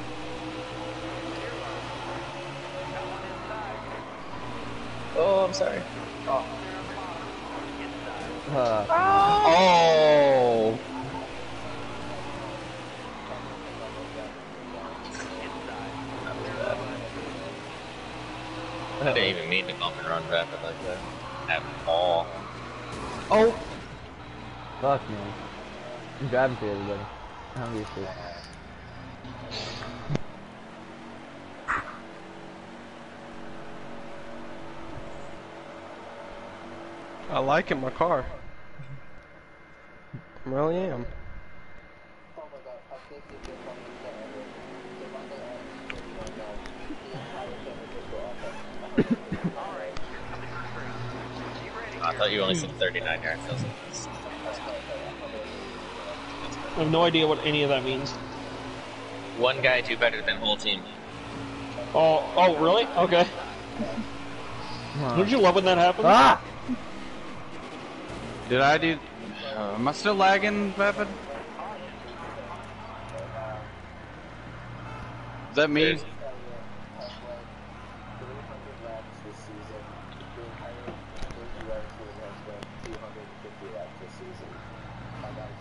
Speaker 2: Oh, I'm sorry.
Speaker 1: Uh,
Speaker 3: Oh!
Speaker 2: That. I didn't even mean to bump and run Rapid like that. At all.
Speaker 1: oh! Fuck man. I'm driving through everybody. I don't give a shit.
Speaker 4: I like it, my car. I really am.
Speaker 5: My god, I think you can come in there. The one that I said right now, the entire thing is just go off.
Speaker 2: I thought you only said 39 yards. I was like, that's-
Speaker 6: I have no idea what any of that means.
Speaker 2: One guy do better than whole team.
Speaker 6: Oh, oh, really? Okay.
Speaker 1: Huh.
Speaker 6: Don't you love when that happens?
Speaker 1: Ah!
Speaker 3: Did I do? Uh, am I still lagging, Vapid? Is that me?
Speaker 2: There's-
Speaker 5: 300 laps this season. The entire AGR team has been 250 laps this season. My guys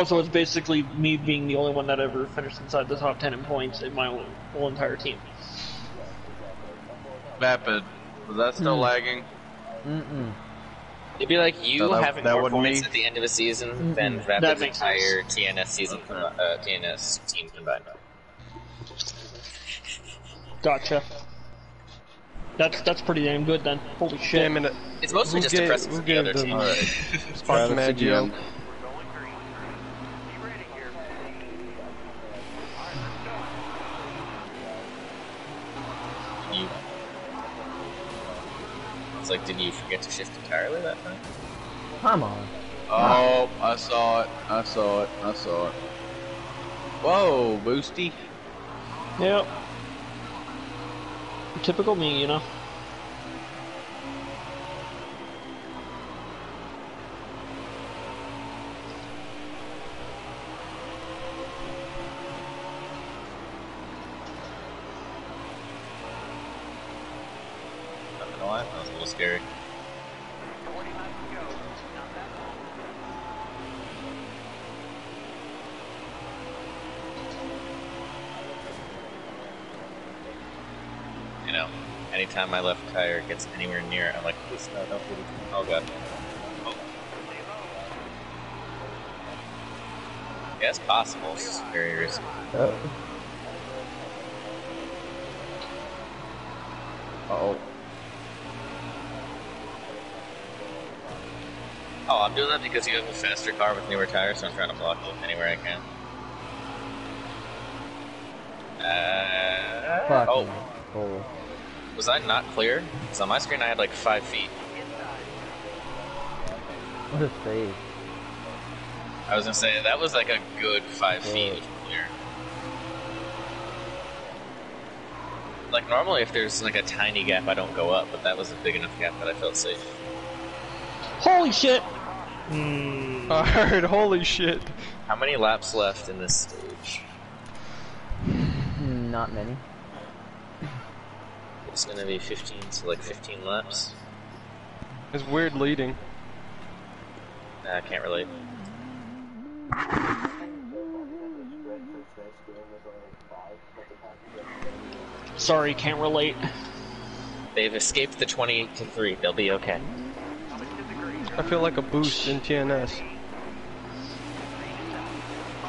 Speaker 5: have been
Speaker 6: Oh, so it's basically me being the only one that ever finished inside the top 10 in points in my whole, whole entire team.
Speaker 3: Vapid. Was that still
Speaker 1: Hmm.
Speaker 3: lagging?
Speaker 1: Mm-mm.
Speaker 2: It'd be like you
Speaker 3: No, that-
Speaker 2: having
Speaker 3: that
Speaker 2: more points
Speaker 3: me.
Speaker 2: at the end of a season than
Speaker 1: Mhm.
Speaker 6: That
Speaker 2: Rapid's
Speaker 6: makes sense.
Speaker 2: entire TNS season, com- uh, TNS team combined.
Speaker 6: Gotcha. That's that's pretty damn good then. Holy shit.
Speaker 4: Damn it.
Speaker 2: It's mostly
Speaker 4: We'll
Speaker 2: just
Speaker 4: get-
Speaker 2: depressing
Speaker 4: we'll
Speaker 2: for the
Speaker 4: get
Speaker 2: other
Speaker 4: them.
Speaker 2: team.
Speaker 3: Alright.
Speaker 4: Spot Maggio.
Speaker 2: Like, did you forget to shift entirely that time?
Speaker 1: Come on.
Speaker 3: Oh, I saw it. I saw it. I saw it. Whoa, Boosty.
Speaker 6: Yep. Typical me, you know.
Speaker 2: Gets anywhere near it, I'm like, please no, don't do this. Oh god. Oh. Yeah, it's possible. It's very risky.
Speaker 1: Oh. Oh.
Speaker 2: Oh, I'm doing that because you have a faster car with newer tires, so I'm trying to block you anywhere I can. Uh,
Speaker 1: Fuck.
Speaker 2: oh.
Speaker 1: Oh.
Speaker 2: Was I not clear? Because on my screen I had like five feet.
Speaker 1: What a save.
Speaker 2: I was gonna say that was like a good five feet of clear. Like normally, if there's like a tiny gap, I don't go up, but that was a big enough gap that I felt safe.
Speaker 6: Holy shit! Hmm.
Speaker 4: I heard, holy shit.
Speaker 2: How many laps left in this stage?
Speaker 1: Mm, Not many.
Speaker 2: It's gonna be 15, so like 15 laps.
Speaker 4: It's weird leading.
Speaker 2: Nah, I can't relate.
Speaker 6: Sorry, can't relate.
Speaker 2: They've escaped the 28 to 3. They'll be okay.
Speaker 4: I feel like a boost in TNS.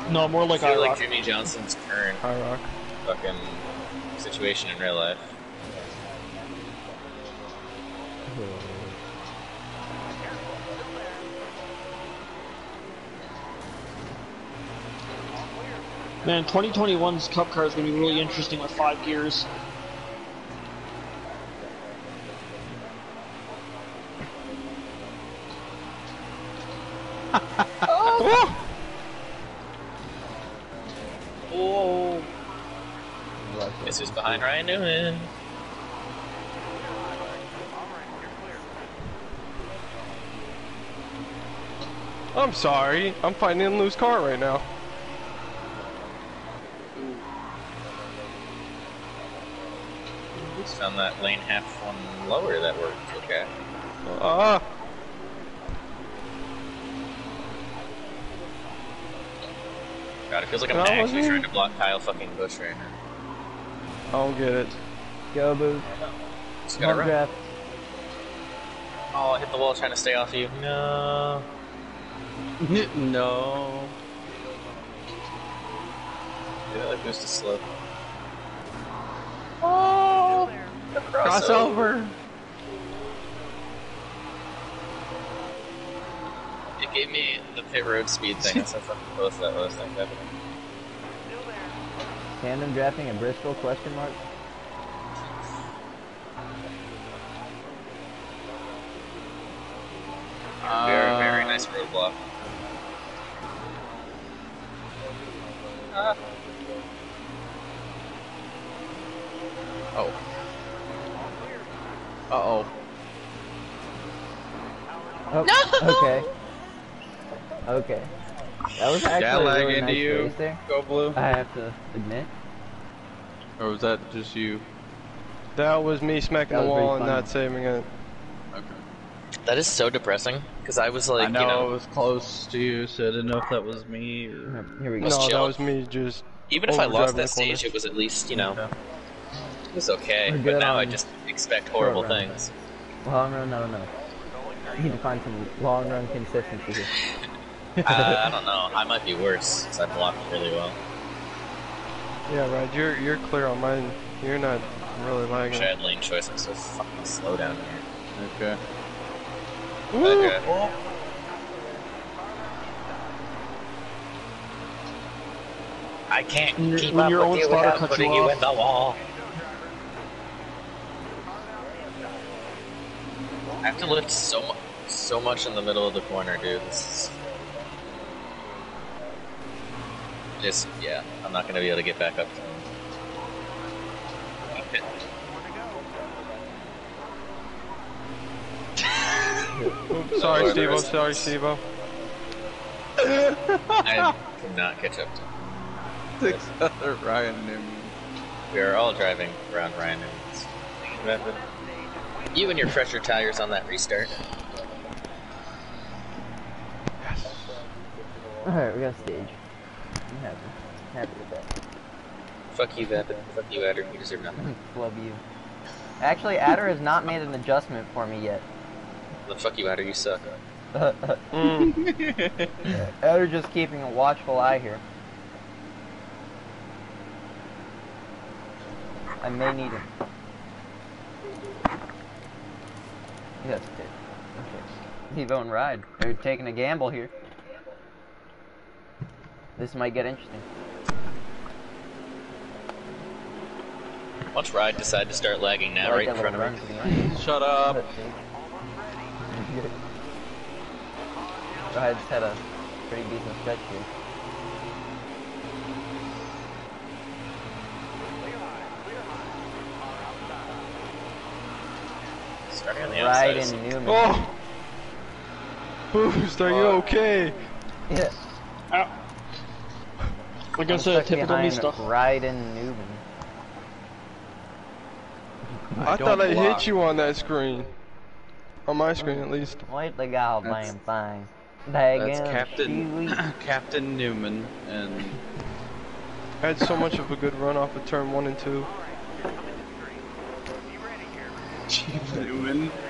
Speaker 6: No, more like
Speaker 2: I
Speaker 6: I
Speaker 2: feel like
Speaker 6: rock.
Speaker 2: Jimmie Johnson's current
Speaker 4: High Rock.
Speaker 2: fucking situation in real life. Oh.
Speaker 6: Man, 2021's Cup car is going to be really interesting with five gears.
Speaker 2: Oh. Guess who's behind Ryan Newman?
Speaker 4: I'm sorry. I'm fighting in loose car right now.
Speaker 2: Just found that lane half one lower that worked. Okay.
Speaker 4: Ah.
Speaker 2: God, it feels like I'm
Speaker 4: That
Speaker 2: actually
Speaker 4: wasn't-
Speaker 2: trying to block Kyle fucking Busch right now.
Speaker 4: I don't get it.
Speaker 1: Go, Booth.
Speaker 2: Just gotta
Speaker 1: Hard
Speaker 2: run.
Speaker 1: draft.
Speaker 2: Oh, I hit the wall trying to stay off of you. No.
Speaker 3: no.
Speaker 2: Yeah, that boost is slow. Oh, the
Speaker 3: Crossover.
Speaker 2: It gave me the pit road speed thing. That's how fucking close that was. Thank heaven.
Speaker 1: Tandem drafting at Bristol? Question mark.
Speaker 2: Roadblock. Ah.
Speaker 3: Oh. Uh oh.
Speaker 1: Oh, okay. Okay. That was actually
Speaker 3: That
Speaker 1: a
Speaker 3: lag
Speaker 1: really
Speaker 3: into
Speaker 1: nice
Speaker 3: you.
Speaker 1: race there.
Speaker 3: Go blue.
Speaker 1: I have to admit.
Speaker 3: Or was that just you?
Speaker 4: That was me smacking
Speaker 1: That
Speaker 4: the
Speaker 1: was
Speaker 4: wall and not saving it.
Speaker 3: Okay.
Speaker 2: That is so depressing because I was like,
Speaker 3: I know,
Speaker 2: you know,
Speaker 3: it was close to you, so I didn't know if that was me or.
Speaker 1: Here we go.
Speaker 2: Let's
Speaker 4: no, that was me just.
Speaker 2: even if I lost that stage,
Speaker 4: corner.
Speaker 2: it was at least, you know,
Speaker 3: Yeah.
Speaker 2: it was okay. But now I just expect horrible
Speaker 1: short run.
Speaker 2: things.
Speaker 1: Long run, no, no. You need to find some long run consistency here.
Speaker 2: uh, I don't know. I might be worse because I blocked really well.
Speaker 4: Yeah, right. You're you're clear on mine. You're not really
Speaker 2: Wish
Speaker 4: lagging.
Speaker 2: I had lane choice. I'm so fucking slow down here.
Speaker 3: Okay.
Speaker 4: Woo!
Speaker 2: Okay. I can't
Speaker 6: When your-
Speaker 2: keep
Speaker 6: when
Speaker 2: up
Speaker 6: your
Speaker 2: with
Speaker 6: own
Speaker 2: you without putting
Speaker 6: you
Speaker 2: you in the wall. I have to lift so mu- so much in the middle of the corner, dude. This is just yeah. I'm not gonna be able to get back up. to him.
Speaker 4: Sorry,
Speaker 2: Lord,
Speaker 4: Steve.
Speaker 2: there is-
Speaker 4: Sorry, Steve.
Speaker 2: I cannot catch up to.
Speaker 3: Six other Ryan Newman.
Speaker 2: We are all driving around Ryan Newman's method. You and your fresher tires on that restart. Yes.
Speaker 1: Alright, we got a stage. I'm happy. Happy with that.
Speaker 2: Fuck you, Vapid. Fuck you, Adder. You deserve nothing.
Speaker 1: Love you. Actually, Adder has not made an adjustment for me yet.
Speaker 2: The fuck you, Adder. You suck.
Speaker 4: Mm.
Speaker 1: Adder just keeping a watchful eye here. I may need him. Yes, it did. Okay. Evo and Ride. They're taking a gamble here. This might get interesting.
Speaker 2: Watch Ride decide to start lagging now, right in front of
Speaker 1: run
Speaker 2: me.
Speaker 1: to the right.
Speaker 3: Shut up.
Speaker 1: Ride's had a pretty decent stretch here.
Speaker 2: Starting on the
Speaker 1: Ride
Speaker 2: outside.
Speaker 1: and Newman.
Speaker 4: Oh! Boost, are you okay?
Speaker 1: Yeah.
Speaker 6: Like I
Speaker 1: I'm
Speaker 6: said, typical me
Speaker 1: behind
Speaker 6: stuff.
Speaker 1: Ryden Newman.
Speaker 4: I,
Speaker 3: don't
Speaker 4: thought I
Speaker 3: block.
Speaker 4: hit you on that screen. On my screen, at least.
Speaker 1: Wait the goddamn
Speaker 3: That's-
Speaker 1: thing.
Speaker 3: That's Captain Captain Newman and
Speaker 4: I had so much of a good run off of turn one and two.
Speaker 3: Chief Newman.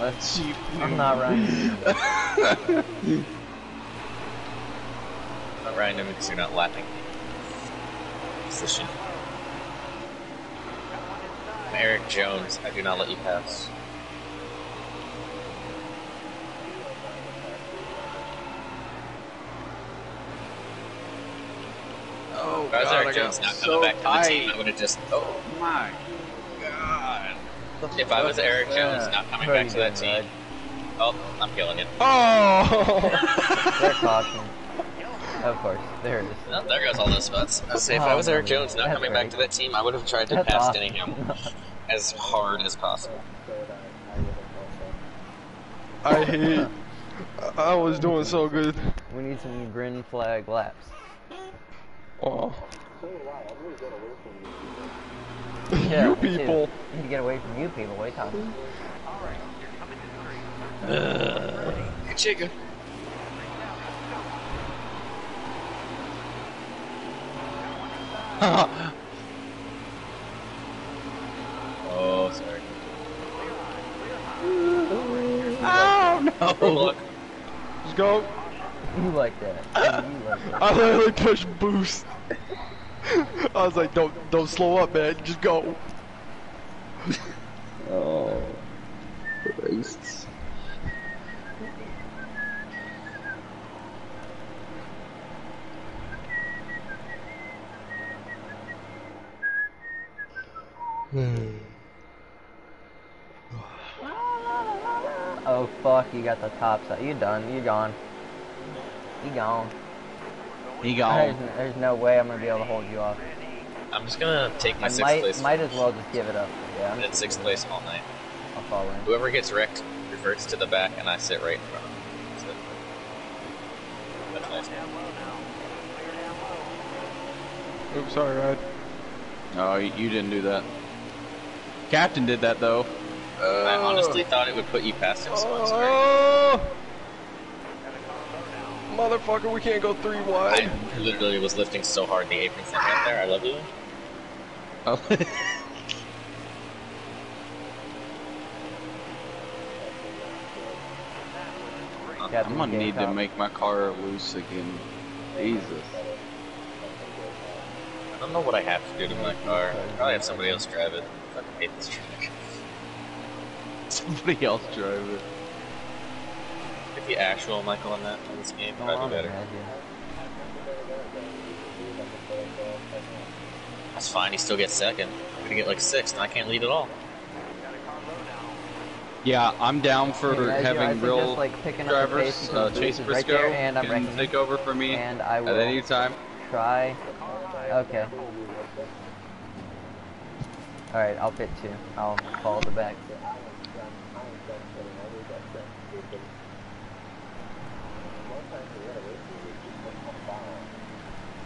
Speaker 1: What?
Speaker 3: Chief
Speaker 1: I'm not running.
Speaker 2: Not Ryan Newman because you're not lapping. Position. I'm Erik Jones. I do not let you pass.
Speaker 3: Oh
Speaker 2: If I was
Speaker 3: god,
Speaker 2: Eric
Speaker 3: I got
Speaker 2: Jones not
Speaker 3: so
Speaker 2: coming back to the team. I would have just. Oh,
Speaker 3: my god.
Speaker 2: if I was Erik Jones not coming
Speaker 1: What
Speaker 2: back to that
Speaker 1: doing,
Speaker 2: team. Oh, I'm killing it.
Speaker 4: Oh!
Speaker 1: That caution. Of course, there it is.
Speaker 2: Oh, there goes all those spots. I say if
Speaker 1: Oh,
Speaker 2: I was
Speaker 1: Erik
Speaker 2: Jones not coming
Speaker 1: great.
Speaker 2: back to that team, I would have tried to
Speaker 1: That's
Speaker 2: pass
Speaker 1: awesome.
Speaker 2: Denningham as hard as possible.
Speaker 4: I hate. I was doing so good.
Speaker 1: We need some green flag laps.
Speaker 4: Oh.
Speaker 1: Yeah,
Speaker 4: you
Speaker 1: me too.
Speaker 4: people.
Speaker 1: Need to get away from you people. What are you talking
Speaker 2: Hey, Chica. Oh, oh, sorry.
Speaker 3: Oh no!
Speaker 2: Look,
Speaker 4: Let's go.
Speaker 1: You like that. You like that.
Speaker 4: I literally pushed boost. I was like, don't don't slow up, man. Just go.
Speaker 3: Oh, Christ. Hmm.
Speaker 1: Oh fuck, you got the top side. You done. You gone. You gone.
Speaker 3: He gone.
Speaker 1: there's no way I'm gonna be able to hold you off.
Speaker 2: I'm just gonna take my
Speaker 1: I
Speaker 2: sixth
Speaker 1: might,
Speaker 2: place.
Speaker 1: might as well just give it up. Yeah,
Speaker 2: I'm in sixth place all night.
Speaker 1: I'll fall in.
Speaker 2: Whoever gets wrecked reverts to the back, and I sit right in front of them. That's it. That's nice.
Speaker 4: Oops, sorry, Ryan.
Speaker 3: Oh, you you didn't do that. Captain did that though.
Speaker 2: I honestly oh. thought it would put you past him, so I'm sorry.
Speaker 4: Oh! Motherfucker, we can't go three wide.
Speaker 2: I literally was lifting so hard the apron thing right there. I love you.
Speaker 3: Oh. I'm gonna need to make my car loose again. Jesus.
Speaker 2: I don't know what I have to do to my car. I Probably have somebody else drive it. I fucking hate this track.
Speaker 3: Somebody else drive it.
Speaker 2: If the actual Michael in that in this game,
Speaker 1: Go
Speaker 2: probably
Speaker 1: on,
Speaker 2: better.
Speaker 1: man,
Speaker 2: That's fine. He still gets second. I'm gonna get like sixth, and I can't lead at all.
Speaker 3: Yeah, I'm down for
Speaker 1: Hey,
Speaker 3: having
Speaker 1: suggest,
Speaker 3: real
Speaker 1: like, picking up the
Speaker 3: drivers.
Speaker 1: because
Speaker 3: Uh, Chase
Speaker 1: is right there, and I'm
Speaker 3: can
Speaker 1: wrecking
Speaker 3: take over for me
Speaker 1: And I
Speaker 3: at any time.
Speaker 1: try. Okay. Alright, I'll pit two. I'll follow the back.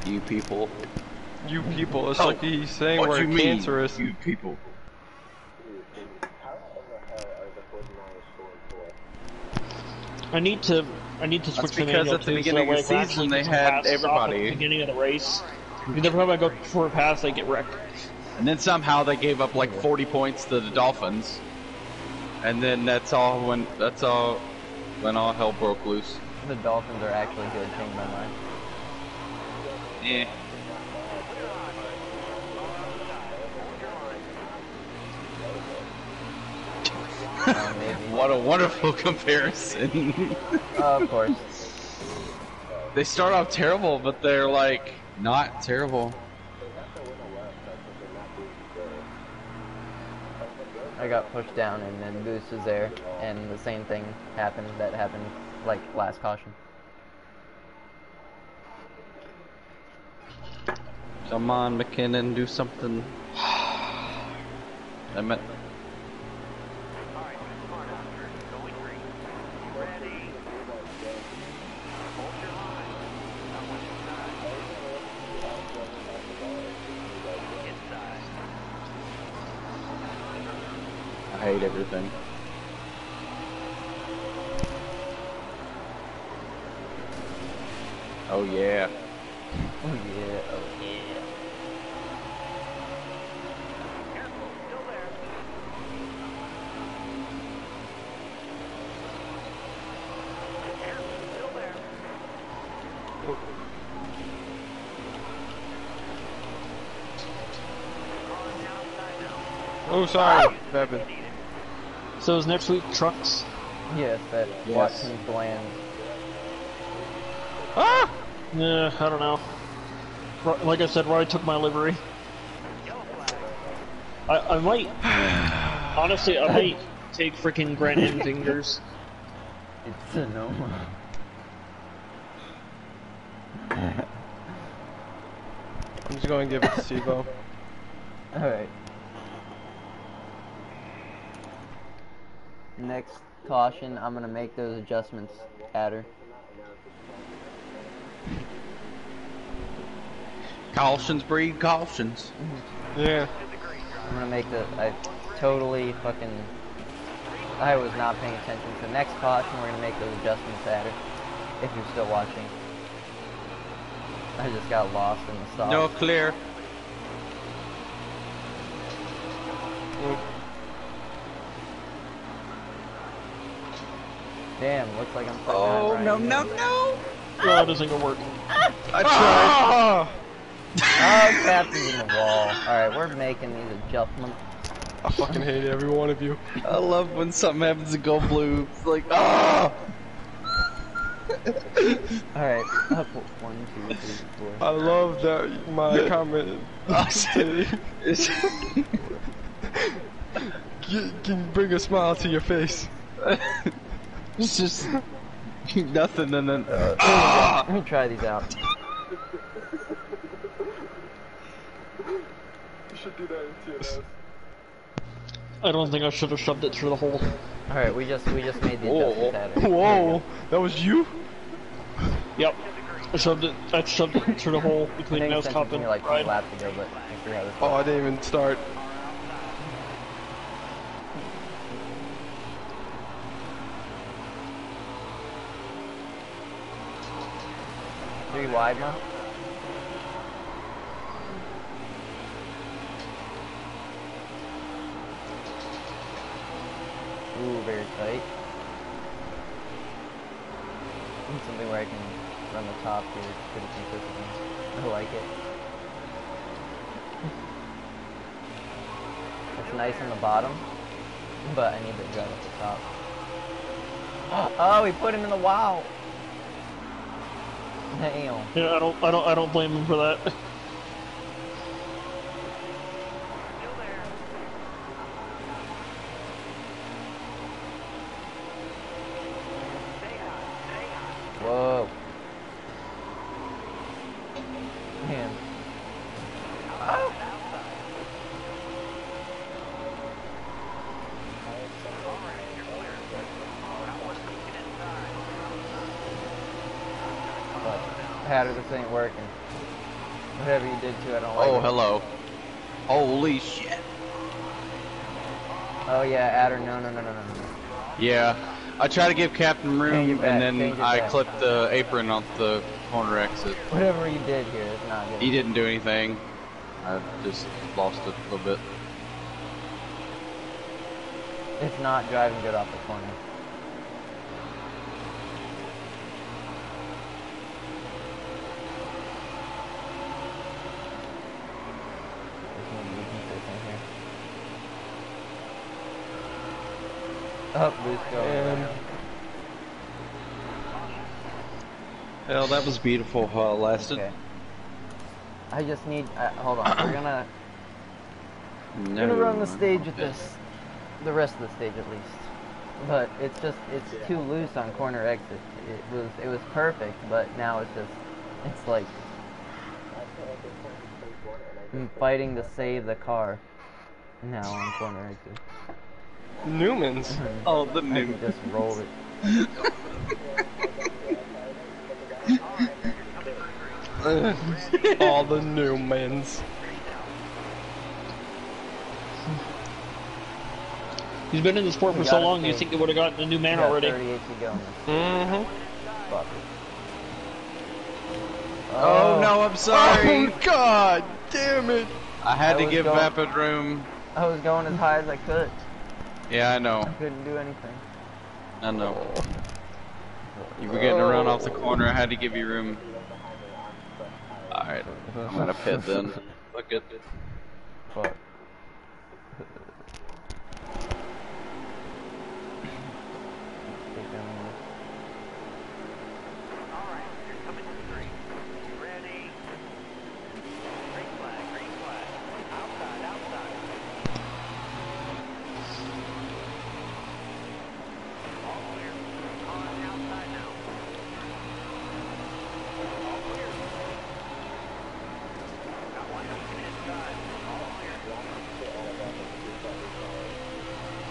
Speaker 3: You people.
Speaker 4: You people, it's
Speaker 3: Oh,
Speaker 4: like he's saying
Speaker 3: what
Speaker 4: we're
Speaker 3: you mean?
Speaker 4: cancerous.
Speaker 3: You people.
Speaker 6: I need to I need to switch
Speaker 3: That's
Speaker 6: the
Speaker 3: because
Speaker 6: manual
Speaker 3: at the
Speaker 6: too,
Speaker 3: beginning
Speaker 6: so
Speaker 3: of the
Speaker 6: way I can
Speaker 3: season they had
Speaker 6: passes off at
Speaker 3: everybody.
Speaker 6: the beginning of the race. Because every time I go for a pass, I get wrecked.
Speaker 3: And then somehow they gave up like 40 points to the Dolphins. And then that's all when that's all when all hell broke loose.
Speaker 1: The Dolphins are actually good, change my mind.
Speaker 3: Yeah. What a wonderful comparison.
Speaker 1: Uh, of course.
Speaker 3: they start off terrible, but they're like not terrible.
Speaker 1: I got pushed down and then Boost was there, and the same thing happened that happened like last caution.
Speaker 3: Come on, McKinnon, do something. I meant I hate everything. Oh yeah.
Speaker 1: Oh yeah, oh yeah.
Speaker 4: Oh, sorry,
Speaker 6: So is next week trucks?
Speaker 1: Yes, that
Speaker 3: Yes.
Speaker 1: Watkins Glen.
Speaker 4: Ah!
Speaker 6: Yeah, I don't know. like I said, where I took my livery. I, I might, honestly, I might take freaking Granite Fingers.
Speaker 1: It's a no.
Speaker 4: I'm just going to give it to Sivo.
Speaker 1: Alright. Next caution, I'm gonna make those adjustments at her.
Speaker 3: Cautions breed cautions.
Speaker 4: Yeah.
Speaker 1: I'm gonna make the. I totally fucking. I was not paying attention. So next caution, we're gonna make those adjustments at her. If you're still watching. I just got lost in the stop.
Speaker 3: No clear.
Speaker 1: Damn, looks like I'm stuck
Speaker 3: Oh
Speaker 1: behind
Speaker 3: no
Speaker 1: Ryan
Speaker 3: no
Speaker 1: again.
Speaker 3: no!
Speaker 6: No, that isn't gonna work.
Speaker 3: I tried.
Speaker 4: Ah!
Speaker 1: Oh, captain's in the wall. Alright, we're making these adjustments.
Speaker 4: I fucking hate every one of you.
Speaker 3: I love when something happens to go blue. It's like ah.
Speaker 1: Alright, up one, two, three, four.
Speaker 4: I love that my comment. can, can bring a smile to your face.
Speaker 3: it's just nothing, and then
Speaker 1: Let me try these out.
Speaker 4: You should do that in TS.
Speaker 6: I don't think I should have shoved it through the hole.
Speaker 1: Alright, we just we just made the
Speaker 3: Whoa.
Speaker 1: adjustments at her. Here we
Speaker 4: Whoa, that was you?
Speaker 6: Yep. I shoved it. I shoved it through the hole between
Speaker 1: think
Speaker 6: nose
Speaker 1: since
Speaker 6: top and
Speaker 1: like two
Speaker 6: ride.
Speaker 1: laps ago, but I forgot
Speaker 4: Oh, I didn't even start.
Speaker 1: Three wide now. Ooh, very tight. Need something where I can run the top here pretty consistently. I like it. It's nice on the bottom, but I need to drive at the top. Oh, he put him in the wow. Damn.
Speaker 6: Yeah, I don't. I don't. I don't blame him for that.
Speaker 1: Whoa. Man. But, Hatter, this ain't working. Whatever you did to it, I don't like
Speaker 3: oh
Speaker 1: it.
Speaker 3: hello. Holy shit.
Speaker 1: Oh yeah, Adder, no, no, no, no, no, no.
Speaker 3: Yeah, I try to give Captain room, and then I
Speaker 1: back.
Speaker 3: clipped the apron off the corner exit.
Speaker 1: Whatever you did here is not good.
Speaker 3: He didn't do anything. I just lost it a little bit.
Speaker 1: It's not driving good off the corner. Just need to be consistent here. Up, boost go.
Speaker 4: And
Speaker 3: Hell, that was beautiful how it lasted.
Speaker 1: Okay. I just need. Uh, hold on. We're gonna.
Speaker 3: No.
Speaker 1: We're gonna run the stage with this. The rest of the stage at least. But it's just it's too loose on corner exit. It was it was perfect, but now it's just it's like I'm fighting to save the car now on corner exit.
Speaker 4: Newman's.
Speaker 3: Oh, the
Speaker 1: I
Speaker 3: new.
Speaker 1: could just roll it.
Speaker 4: All the Newmans.
Speaker 6: He's been in the sport for so
Speaker 1: got it
Speaker 6: long. You think he would have gotten a new man
Speaker 1: got
Speaker 6: already?
Speaker 1: 38 to go.
Speaker 4: Mm-hmm.
Speaker 1: Fuck.
Speaker 3: Oh, no, I'm sorry.
Speaker 4: Oh god damn it!
Speaker 3: I had
Speaker 1: I
Speaker 3: to
Speaker 1: was
Speaker 3: give
Speaker 1: going-
Speaker 3: Vapid room.
Speaker 1: I was going as high as I could.
Speaker 3: Yeah, I know.
Speaker 1: I couldn't do anything.
Speaker 3: I know. You were getting around off the corner. I had to give you room. Alright, I'm gonna pit then. Look at
Speaker 1: Fuck. Take them in.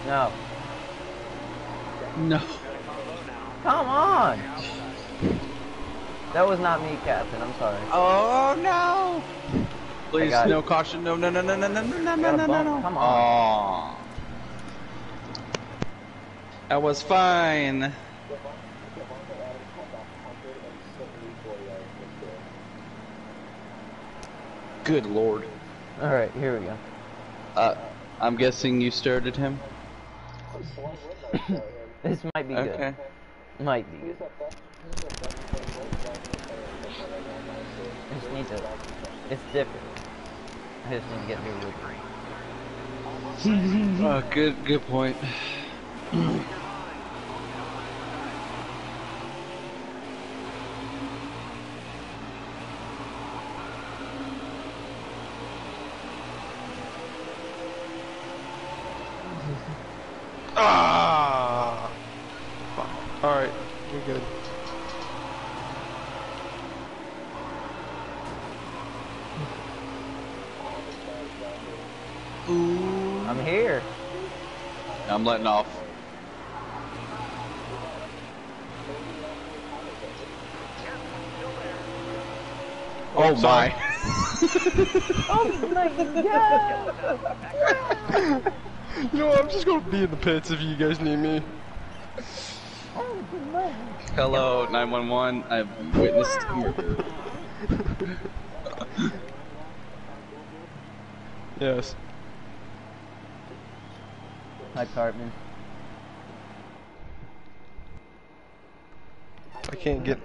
Speaker 1: No.
Speaker 3: No.
Speaker 1: Come on! That was not me, Captain. I'm sorry.
Speaker 3: Oh no! Please, no
Speaker 1: it.
Speaker 3: caution. No, no, no, no, no, no, no, no,
Speaker 1: Got
Speaker 3: no, no, no.
Speaker 1: Come
Speaker 3: on. That was fine. Good lord.
Speaker 1: Alright, here we go.
Speaker 3: Uh, I'm guessing you started him.
Speaker 1: This might be
Speaker 3: Okay.
Speaker 1: good. Might be good. I just need to. It's different. I just need to get new root.
Speaker 3: Uh, good, good point.
Speaker 4: Ah! Alright, we're good.
Speaker 1: I'm here.
Speaker 3: I'm letting off. Oh
Speaker 4: sorry.
Speaker 3: my.
Speaker 1: Oh my god!
Speaker 4: You know what, I'm just gonna be in the pits if you guys need me.
Speaker 3: Hello, 911. I've witnessed murder.
Speaker 4: Yes.
Speaker 1: Hi, Cartman.
Speaker 4: I can't get.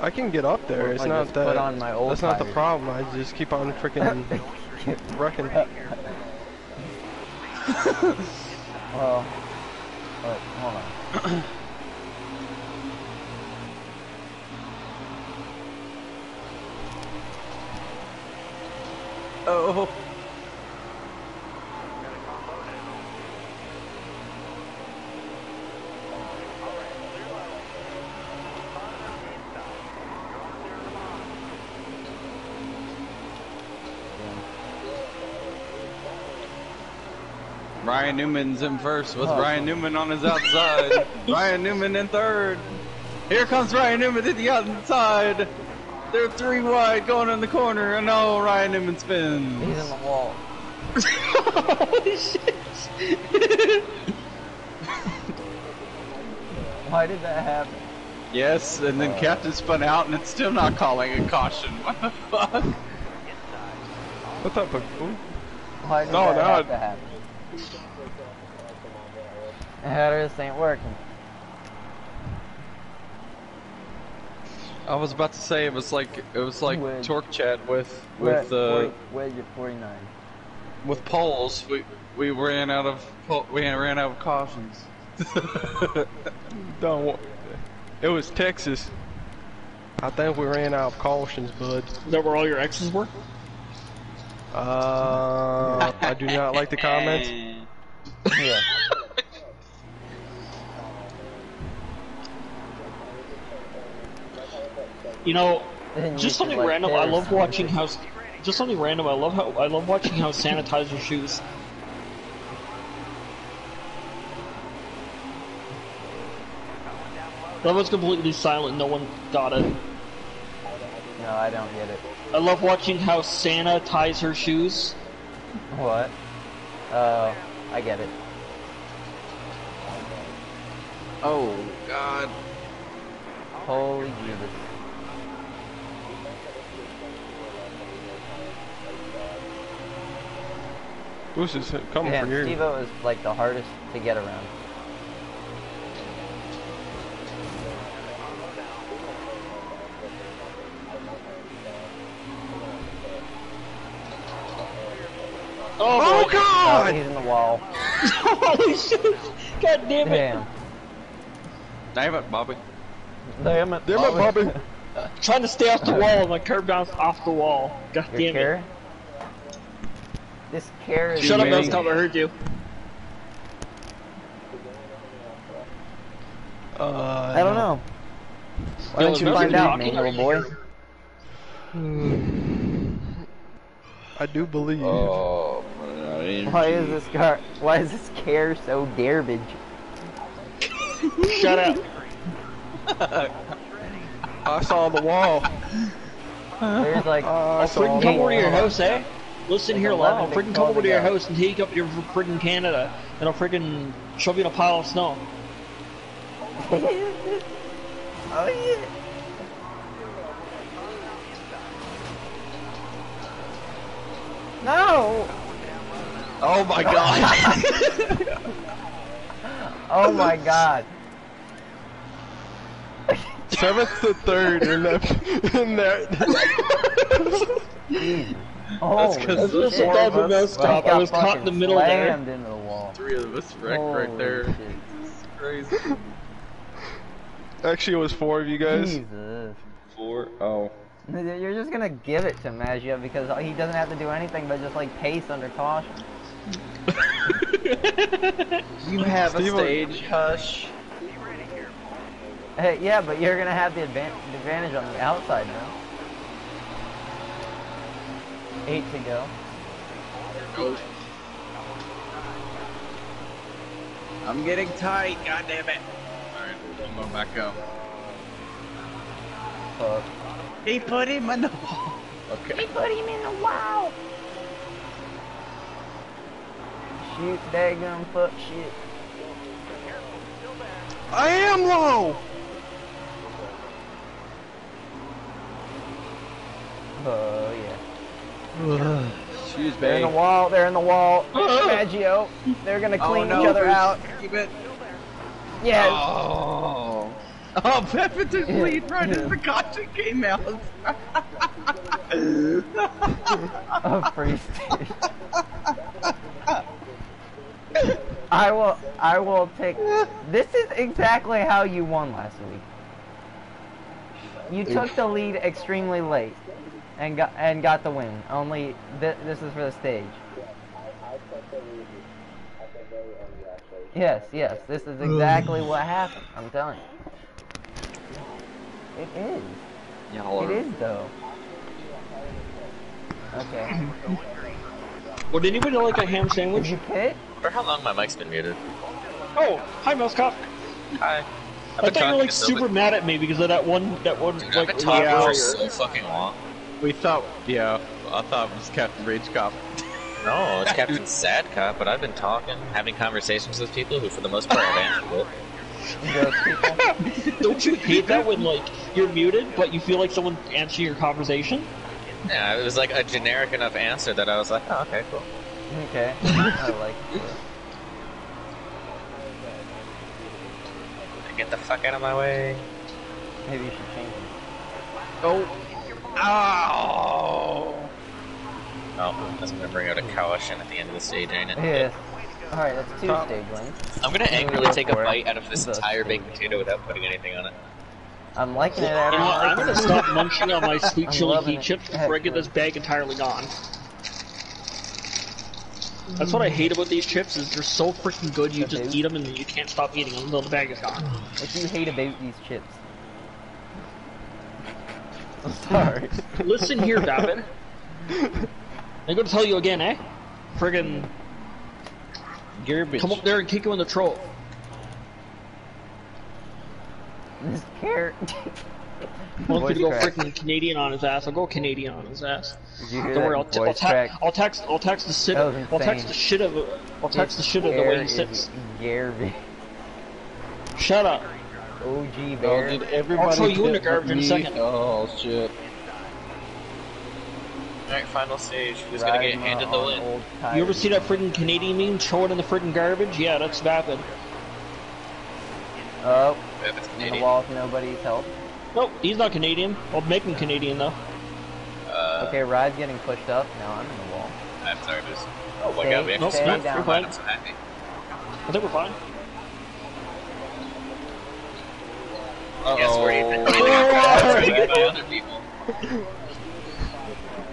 Speaker 4: I can get up there. It's
Speaker 1: I
Speaker 4: not that.
Speaker 1: put on my old
Speaker 4: that's not the problem. I just keep on freaking wrecking.
Speaker 1: Well, hold on.
Speaker 3: Oh. Ryan Newman's in first with
Speaker 1: Oh.
Speaker 3: Ryan Newman on his outside. Ryan Newman in third. Here comes Ryan Newman to the outside. They're three wide going in the corner, and oh, Ryan Newman spins.
Speaker 1: He's
Speaker 3: spins.
Speaker 1: in the wall.
Speaker 6: Holy shit!
Speaker 1: Why did that happen?
Speaker 3: Yes, and then Captain spun out, and it's still not calling a caution. What the fuck?
Speaker 4: What the fuck?
Speaker 1: Why did oh,
Speaker 4: No,
Speaker 1: that
Speaker 4: no,
Speaker 1: have to happen? Headers ain't working.
Speaker 3: I was about to say it was like it was like
Speaker 1: With-
Speaker 3: Torque Chat with with
Speaker 1: at
Speaker 3: uh
Speaker 1: 40 wedge 49.
Speaker 3: with poles. We we ran out of pol- we ran out of cautions.
Speaker 4: Don't. wa- It was Texas. I think we ran out of cautions, bud.
Speaker 6: Is that where all your X's were?
Speaker 4: Uh, I do not like the comments.
Speaker 1: Yeah.
Speaker 6: You know, just something
Speaker 1: like,
Speaker 6: random. I love watching how. Just something random. I love how I love watching how sanitizer shoes. That was completely silent. No one got it.
Speaker 1: No, I don't get it.
Speaker 6: I love watching how Santa ties her shoes.
Speaker 1: What? Oh, I get it.
Speaker 3: Oh God!
Speaker 1: Holy Jesus.
Speaker 4: This is coming
Speaker 1: Damn,
Speaker 4: for you.
Speaker 1: Steve-O is like the hardest to get around.
Speaker 6: Oh,
Speaker 4: Oh
Speaker 6: boy.
Speaker 1: Oh,
Speaker 4: God!
Speaker 1: he's in the wall.
Speaker 6: Holy shit! God damn it!
Speaker 1: Damn.
Speaker 3: Damn it, Bobby!
Speaker 1: Damn it.
Speaker 4: Damn it, Bobby.
Speaker 6: Trying to stay off the wall, and my curb bounced off the wall. God
Speaker 1: Your
Speaker 6: damn
Speaker 1: care?
Speaker 6: it!
Speaker 1: This care is
Speaker 6: Shut up,
Speaker 3: many.
Speaker 6: last time I heard you.
Speaker 4: Uh,
Speaker 1: I don't know. Why don't you find out,
Speaker 6: talking,
Speaker 1: manual
Speaker 6: or
Speaker 1: boy?
Speaker 6: You're-
Speaker 4: I do believe.
Speaker 3: Oh, I didn't
Speaker 1: Why is this car? Why is this care so garbage?
Speaker 6: Shut up.
Speaker 4: I saw the wall.
Speaker 1: There's like
Speaker 4: I
Speaker 6: I'll freaking
Speaker 4: the
Speaker 6: come over to your house, eh? Listen
Speaker 1: Like
Speaker 6: here, lad. I'll
Speaker 1: big
Speaker 6: freaking come over to your
Speaker 1: ago.
Speaker 6: house and take up your freaking Canada, and I'll freaking shove you in a pile of snow.
Speaker 1: oh yeah. No!
Speaker 3: Oh my god!
Speaker 1: Oh my god.
Speaker 4: Seventh to third in that. In that.
Speaker 1: Oh,
Speaker 3: That's 'cause the
Speaker 6: This
Speaker 3: four
Speaker 6: is
Speaker 3: of
Speaker 6: the
Speaker 3: us-
Speaker 6: messed
Speaker 1: Well,
Speaker 6: up.
Speaker 1: he
Speaker 6: I was caught in the middle there.
Speaker 1: into the wall.
Speaker 3: Three of us wrecked right there. Crazy.
Speaker 4: Actually, it was four of you guys.
Speaker 1: Jesus.
Speaker 3: Four. Oh.
Speaker 1: You're just gonna give it to Maggio because he doesn't have to do anything but just like pace under caution.
Speaker 3: You have
Speaker 4: Steve-
Speaker 3: a stage. Hush.
Speaker 1: Hey, yeah, but you're gonna have the advan- advantage on the outside now. Eight to go.
Speaker 3: Go. I'm getting tight. God damn it. All right, I'm going back up.
Speaker 1: Fuck.
Speaker 3: He put him in the wall. Okay.
Speaker 1: He put him in the wall. Shoot, daggum, fuck shit.
Speaker 4: I am low.
Speaker 1: Oh yeah.
Speaker 3: Excuse
Speaker 1: They're in the wall. They're in the wall. Oh, Maggio. They're gonna
Speaker 3: Oh
Speaker 1: clean
Speaker 3: no,
Speaker 1: each other out.
Speaker 3: Keep it.
Speaker 1: Yes.
Speaker 3: Oh. Oh,
Speaker 1: Yeah.
Speaker 3: lead right as the caution came out.
Speaker 1: A free stage. I will. I will take. This is exactly how you won last week. You took the lead extremely late, and got and got the win. Only th- this is for the stage.
Speaker 5: I took the lead. I think very early, actually.
Speaker 1: Yes, yes. This is exactly what happened. I'm telling you. It is. It is though. Okay.
Speaker 6: Would anybody like a ham
Speaker 1: Did
Speaker 6: sandwich?
Speaker 1: you pit?
Speaker 2: For how long my mic's been muted?
Speaker 6: Oh, hi, Mousecock.
Speaker 2: Hi.
Speaker 6: I thought you were like super mad at me because of that one, that one,
Speaker 2: Dude, I've
Speaker 6: like,
Speaker 2: been talking
Speaker 6: yeah,
Speaker 2: for so fucking long.
Speaker 3: We thought, yeah, I thought it was Captain Rage Cop.
Speaker 2: No, it's Captain Sad Cop, but I've been talking, having conversations with people who, for the most part, have answered it.
Speaker 1: Those people.
Speaker 6: Don't you hate that when like you're muted, but you feel like someone answering your conversation?
Speaker 2: Yeah, it was like a generic enough answer that I was like, oh, okay, cool.
Speaker 1: Okay. I like it.
Speaker 2: Get the fuck out of my way.
Speaker 1: Maybe you should change it.
Speaker 3: Oh. Ow.
Speaker 2: Oh, that's gonna bring out a caution at the end of the stage, ain't it?
Speaker 1: Yes. Alright, that's two stage wins.
Speaker 2: I'm gonna angrily take a bite out of this entire
Speaker 1: stage.
Speaker 2: baked potato without putting anything on it.
Speaker 1: I'm liking it
Speaker 6: You know, what, I'm gonna stop munching on my sweet chili heat chips before I get this bag entirely gone. That's what I hate about these chips is they're so freaking good. You just eat them and you can't stop eating them until the bag is gone.
Speaker 1: What do you hate about these chips? I'm sorry.
Speaker 6: Listen here, David. I'm gonna tell you again, eh? Friggin'
Speaker 3: Garbage.
Speaker 6: come up there and kick him in the throat.
Speaker 1: this carrot.
Speaker 6: I want you to go
Speaker 1: crack.
Speaker 6: freaking Canadian on his ass. I'll go Canadian on his ass.
Speaker 1: Did you
Speaker 6: Don't worry, I'll, t- I'll, ta- I'll text, I'll text the shit, I'll text the shit of, I'll text the shit of the way he sits.
Speaker 1: Garbage.
Speaker 6: Shut up.
Speaker 1: OG
Speaker 3: Oh,
Speaker 1: bear.
Speaker 3: did everybody
Speaker 6: I'll throw you in the garbage in a second.
Speaker 3: Oh shit.
Speaker 2: Alright, final stage. Who's gonna get handed the win?
Speaker 6: You ever see that freaking Canadian meme? Throw it in the freaking garbage? Yeah, that's vapid.
Speaker 1: Oh,
Speaker 2: If it's
Speaker 1: in the
Speaker 2: Canadian.
Speaker 1: wall with nobody's help.
Speaker 6: Nope, he's not Canadian. I'll make him Canadian though.
Speaker 2: Uh,
Speaker 1: Okay, Ride's getting pushed up. Now I'm in the wall.
Speaker 2: I'm sorry, Moose. Oh my god, we have to
Speaker 1: stay
Speaker 2: smack
Speaker 1: down.
Speaker 2: for fun. I'm so happy.
Speaker 6: I think we're fine.
Speaker 2: Yes, we're even.
Speaker 3: Uh-oh.
Speaker 2: Trying by other people.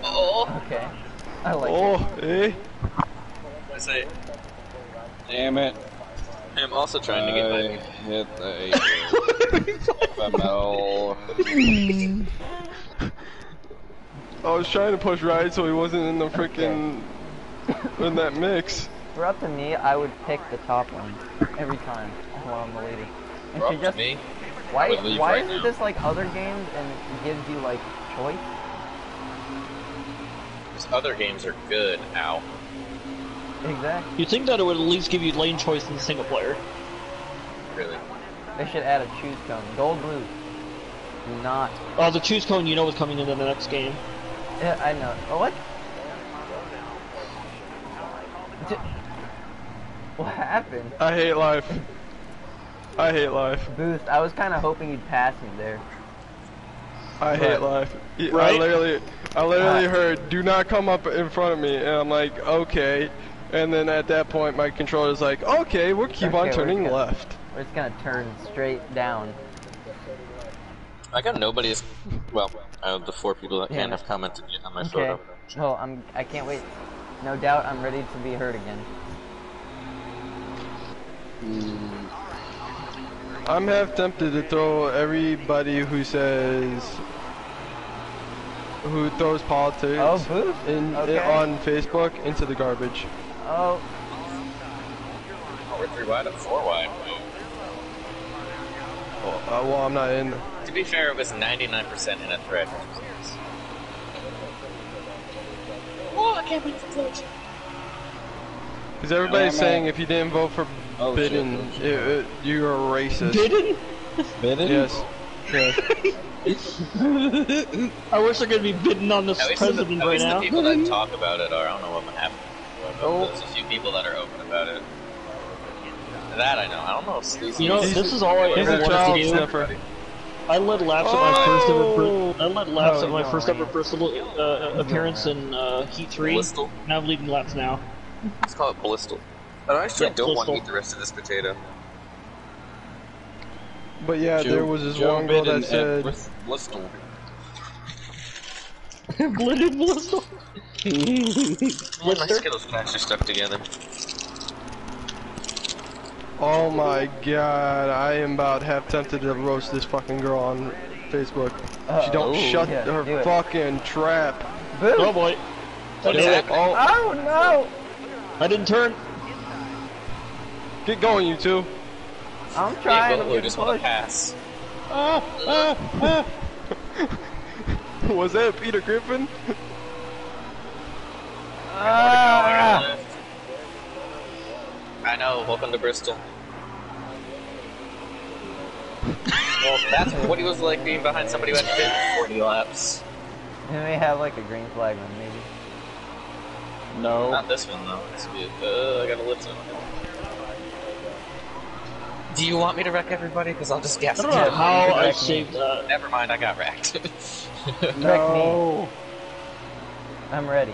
Speaker 2: Oh,
Speaker 1: Okay. I like it.
Speaker 4: Oh, eh?
Speaker 2: I say,
Speaker 3: Damn it.
Speaker 2: I'm also trying to get
Speaker 3: I hit a FML.
Speaker 4: I was trying to push right so he wasn't in the freaking in that mix.
Speaker 1: If we're up to me, I would pick the top one every time while I'm the leader. And
Speaker 2: Up
Speaker 1: she
Speaker 2: to
Speaker 1: just
Speaker 2: me.
Speaker 1: why why
Speaker 2: right
Speaker 1: isn't
Speaker 2: now.
Speaker 1: this like other games and gives you like choice?
Speaker 2: These other games are good. Ow.
Speaker 1: Exactly.
Speaker 6: You think that it would at least give you lane choice in the single player?
Speaker 2: Really.
Speaker 1: They should add a choose cone. Gold blue. Do not.
Speaker 6: Uh, the choose cone you know is coming into the next game.
Speaker 1: Yeah, I know. Oh, what? J- What happened?
Speaker 4: I hate life. I hate life.
Speaker 1: Boost. I was kind of hoping you'd pass me there.
Speaker 4: I hate life. Y- I
Speaker 6: Right?
Speaker 4: literally, I literally
Speaker 1: Uh,
Speaker 4: heard, "Do not come up in front of me," and I'm like, "Okay." And then at that point, my controller's like, "Okay, we'll keep
Speaker 1: Okay,
Speaker 4: on
Speaker 1: we're
Speaker 4: turning
Speaker 1: good.
Speaker 4: left."
Speaker 1: We're just gonna turn straight down.
Speaker 2: I got nobody's. Well, uh, the four people that
Speaker 1: Yeah.
Speaker 2: can have commented yet on my
Speaker 1: Okay.
Speaker 2: photo.
Speaker 1: Well, I'm. I can't wait. No doubt, I'm ready to be heard again.
Speaker 4: I'm half tempted to throw everybody who says, who throws politics
Speaker 1: Oh, boost.
Speaker 4: in,
Speaker 1: Okay.
Speaker 4: on Facebook into the garbage.
Speaker 1: Oh,
Speaker 2: Oh, we're three wide, I'm four wide.
Speaker 4: Well, uh, well, I'm not in.
Speaker 2: To be fair, it was 99% in a thread. Oh, I can't wait for close.
Speaker 4: Because everybody's saying if you didn't vote for
Speaker 3: Oh,
Speaker 4: Biden,
Speaker 3: shit.
Speaker 4: it, it, you're a racist.
Speaker 6: Didn't?
Speaker 3: Bidden?
Speaker 4: Yes. Yes.
Speaker 6: I wish I could be bidding on this
Speaker 2: At least, the,
Speaker 6: president
Speaker 2: at
Speaker 6: right
Speaker 2: least the
Speaker 6: now.
Speaker 2: people that talk about it are. I don't know what happened.
Speaker 1: Oh.
Speaker 2: There's a few people that are open about it. That I know. I don't know if Sleazy
Speaker 6: You know, this is all I ever wanted to do. I led laps at my first ever.
Speaker 4: Oh!
Speaker 6: I led laps
Speaker 1: Oh,
Speaker 6: at my
Speaker 1: you're
Speaker 6: first
Speaker 1: going
Speaker 6: ever personal uh, appearance in uh, Heat Three.
Speaker 2: Blistle.
Speaker 6: Now I'm leading laps now.
Speaker 2: Let's call it Blistle. I actually
Speaker 6: Yeah,
Speaker 2: don't want to eat the rest of this potato.
Speaker 4: But yeah,
Speaker 3: Joe-
Speaker 4: there was this
Speaker 3: Joe
Speaker 4: one girl that said,
Speaker 3: Blis- Blistle.
Speaker 6: Blended Blistle.
Speaker 2: My Skittles packs are stuck together.
Speaker 4: "Oh my god, I am about half tempted to roast this fucking girl on Facebook. She don't
Speaker 1: Uh-oh.
Speaker 4: shut
Speaker 1: Yeah,
Speaker 4: her
Speaker 1: it.
Speaker 4: fucking trap."
Speaker 1: boost.
Speaker 6: Oh boy.
Speaker 2: What is happening?
Speaker 4: Oh,
Speaker 1: Oh no!
Speaker 6: I didn't turn.
Speaker 4: get going, you two.
Speaker 1: I'm trying.
Speaker 2: Will,
Speaker 1: I'm
Speaker 2: who just want to pass?
Speaker 4: Ah, ah, ah. was that Peter Griffin?
Speaker 1: Ah!
Speaker 2: I know. Welcome to Bristol. well, that's what he was like being behind somebody who had 40 laps.
Speaker 1: And we have like a green flag one, maybe.
Speaker 3: No.
Speaker 2: Not this one though. This would be, uh, I gotta lift him. Do you want me to wreck everybody? Because I'll just gas
Speaker 6: I don't know
Speaker 2: down.
Speaker 6: how I
Speaker 1: Wreck me.
Speaker 6: saved that.
Speaker 2: Never mind, I got wrecked.
Speaker 1: Wreck me.
Speaker 3: No.
Speaker 1: I'm ready.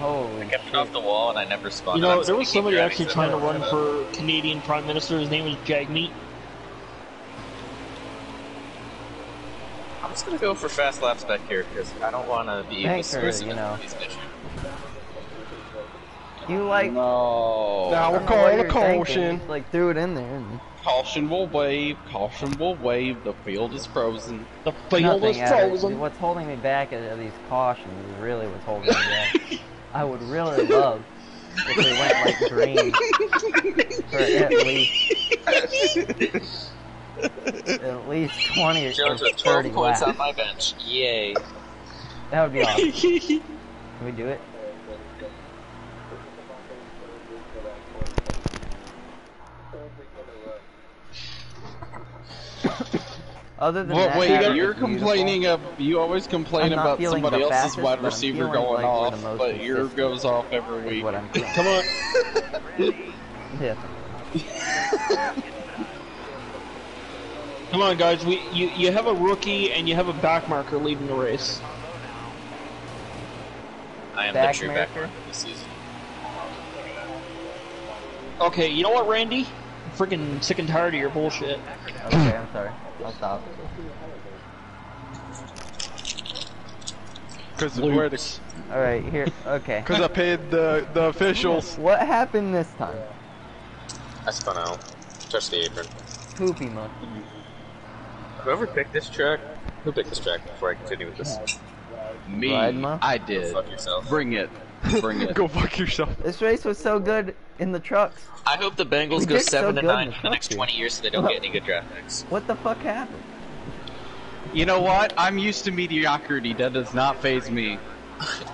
Speaker 1: Holy
Speaker 2: kept
Speaker 1: shit.
Speaker 2: it off the wall and I never spawned.
Speaker 6: You know, there was somebody actually trying to run
Speaker 2: know.
Speaker 6: for Canadian Prime Minister. His name was Jagmeet.
Speaker 2: I'm just gonna go for fast laps back here because I don't want to be
Speaker 1: Thanks for,
Speaker 2: exclusive
Speaker 1: you know.
Speaker 2: These missions.
Speaker 1: You like.
Speaker 3: No.
Speaker 4: Now we'll
Speaker 1: don't
Speaker 4: call a caution.
Speaker 1: just, Like threw it in there. And
Speaker 3: Caution will wave. Caution will wave. The field is frozen.
Speaker 6: The field
Speaker 1: nothing
Speaker 6: is
Speaker 1: at it.
Speaker 6: frozen.
Speaker 1: What's holding me back are these cautions. Is really what's holding me back. I would really love if we went like green for at least at least twenty or
Speaker 2: Jones with 12
Speaker 1: thirty
Speaker 2: points
Speaker 1: laps.
Speaker 2: on my bench. Yay.
Speaker 1: That would be awesome. Can we do it? Other than
Speaker 3: Well,
Speaker 1: that,
Speaker 3: wait,
Speaker 1: that
Speaker 3: you're
Speaker 1: is beautiful.
Speaker 3: complaining of you always complain about somebody else's
Speaker 1: fastest,
Speaker 3: wide receiver going
Speaker 1: like
Speaker 3: off, but yours
Speaker 1: consistent.
Speaker 3: goes off every week.
Speaker 1: what I'm.
Speaker 6: Come on.
Speaker 1: Yeah.
Speaker 6: Come on, guys. We you, you have a rookie and you have a back marker leading the race.
Speaker 2: I am
Speaker 1: Back
Speaker 2: the true
Speaker 1: marker?
Speaker 2: backmarker this season.
Speaker 6: Okay, you know what, Randy? I'm freaking sick and tired of your bullshit.
Speaker 1: Okay, I'm sorry. I'll stop.
Speaker 4: Because we're the,
Speaker 1: All right, here. Okay.
Speaker 4: because I paid the the officials.
Speaker 1: What happened this time?
Speaker 2: I spun out. Touch the apron.
Speaker 1: Poopy monkey.
Speaker 2: Whoever picked this track Who picked this track before I continue with this?
Speaker 3: Me,
Speaker 1: Ride-ma?
Speaker 3: I
Speaker 2: Go
Speaker 3: did.
Speaker 2: fuck yourself.
Speaker 3: Bring it. Bring it.
Speaker 4: Go fuck yourself.
Speaker 1: This race was so good in the trucks.
Speaker 2: I hope the Bengals
Speaker 1: We
Speaker 2: go
Speaker 1: did so
Speaker 2: seven to nine
Speaker 1: the
Speaker 2: for the next twenty years, so they don't get any good draft picks.
Speaker 1: What the fuck happened?
Speaker 3: You know what? I'm used to mediocrity. That does not phase me.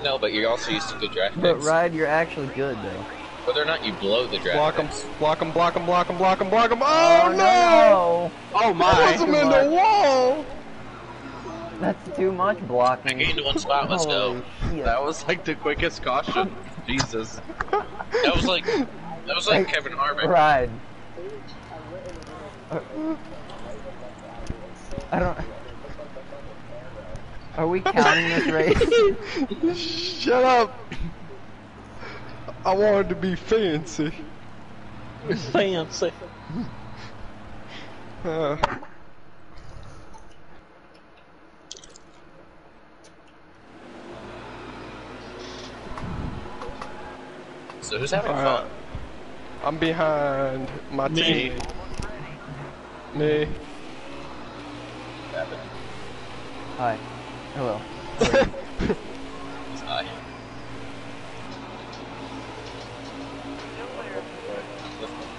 Speaker 2: No, but you're also used to good draft picks.
Speaker 1: But
Speaker 2: picks.
Speaker 1: Ride, you're actually good though.
Speaker 2: Whether or not you blow the draft
Speaker 4: Block him,
Speaker 2: picks.
Speaker 4: block him, block him, block him, block him, block him. Oh, oh, no!
Speaker 3: Oh
Speaker 4: I
Speaker 3: my!
Speaker 4: was him in the wall!
Speaker 1: That's too much blocking.
Speaker 2: I gained one spot. Let's go.
Speaker 1: Shit.
Speaker 3: That was like the quickest caution. Jesus.
Speaker 2: That was like that was like Kevin Harvick.
Speaker 1: Ride. I don't. Are we counting this race?
Speaker 4: Shut up! I wanted to be fancy.
Speaker 6: Fancy.
Speaker 4: Uh,
Speaker 2: So who's having
Speaker 4: Alright.
Speaker 2: fun?
Speaker 4: I'm behind my
Speaker 6: Me.
Speaker 4: team. Me.
Speaker 2: Happened.
Speaker 1: Hi. Hello.
Speaker 2: Hi.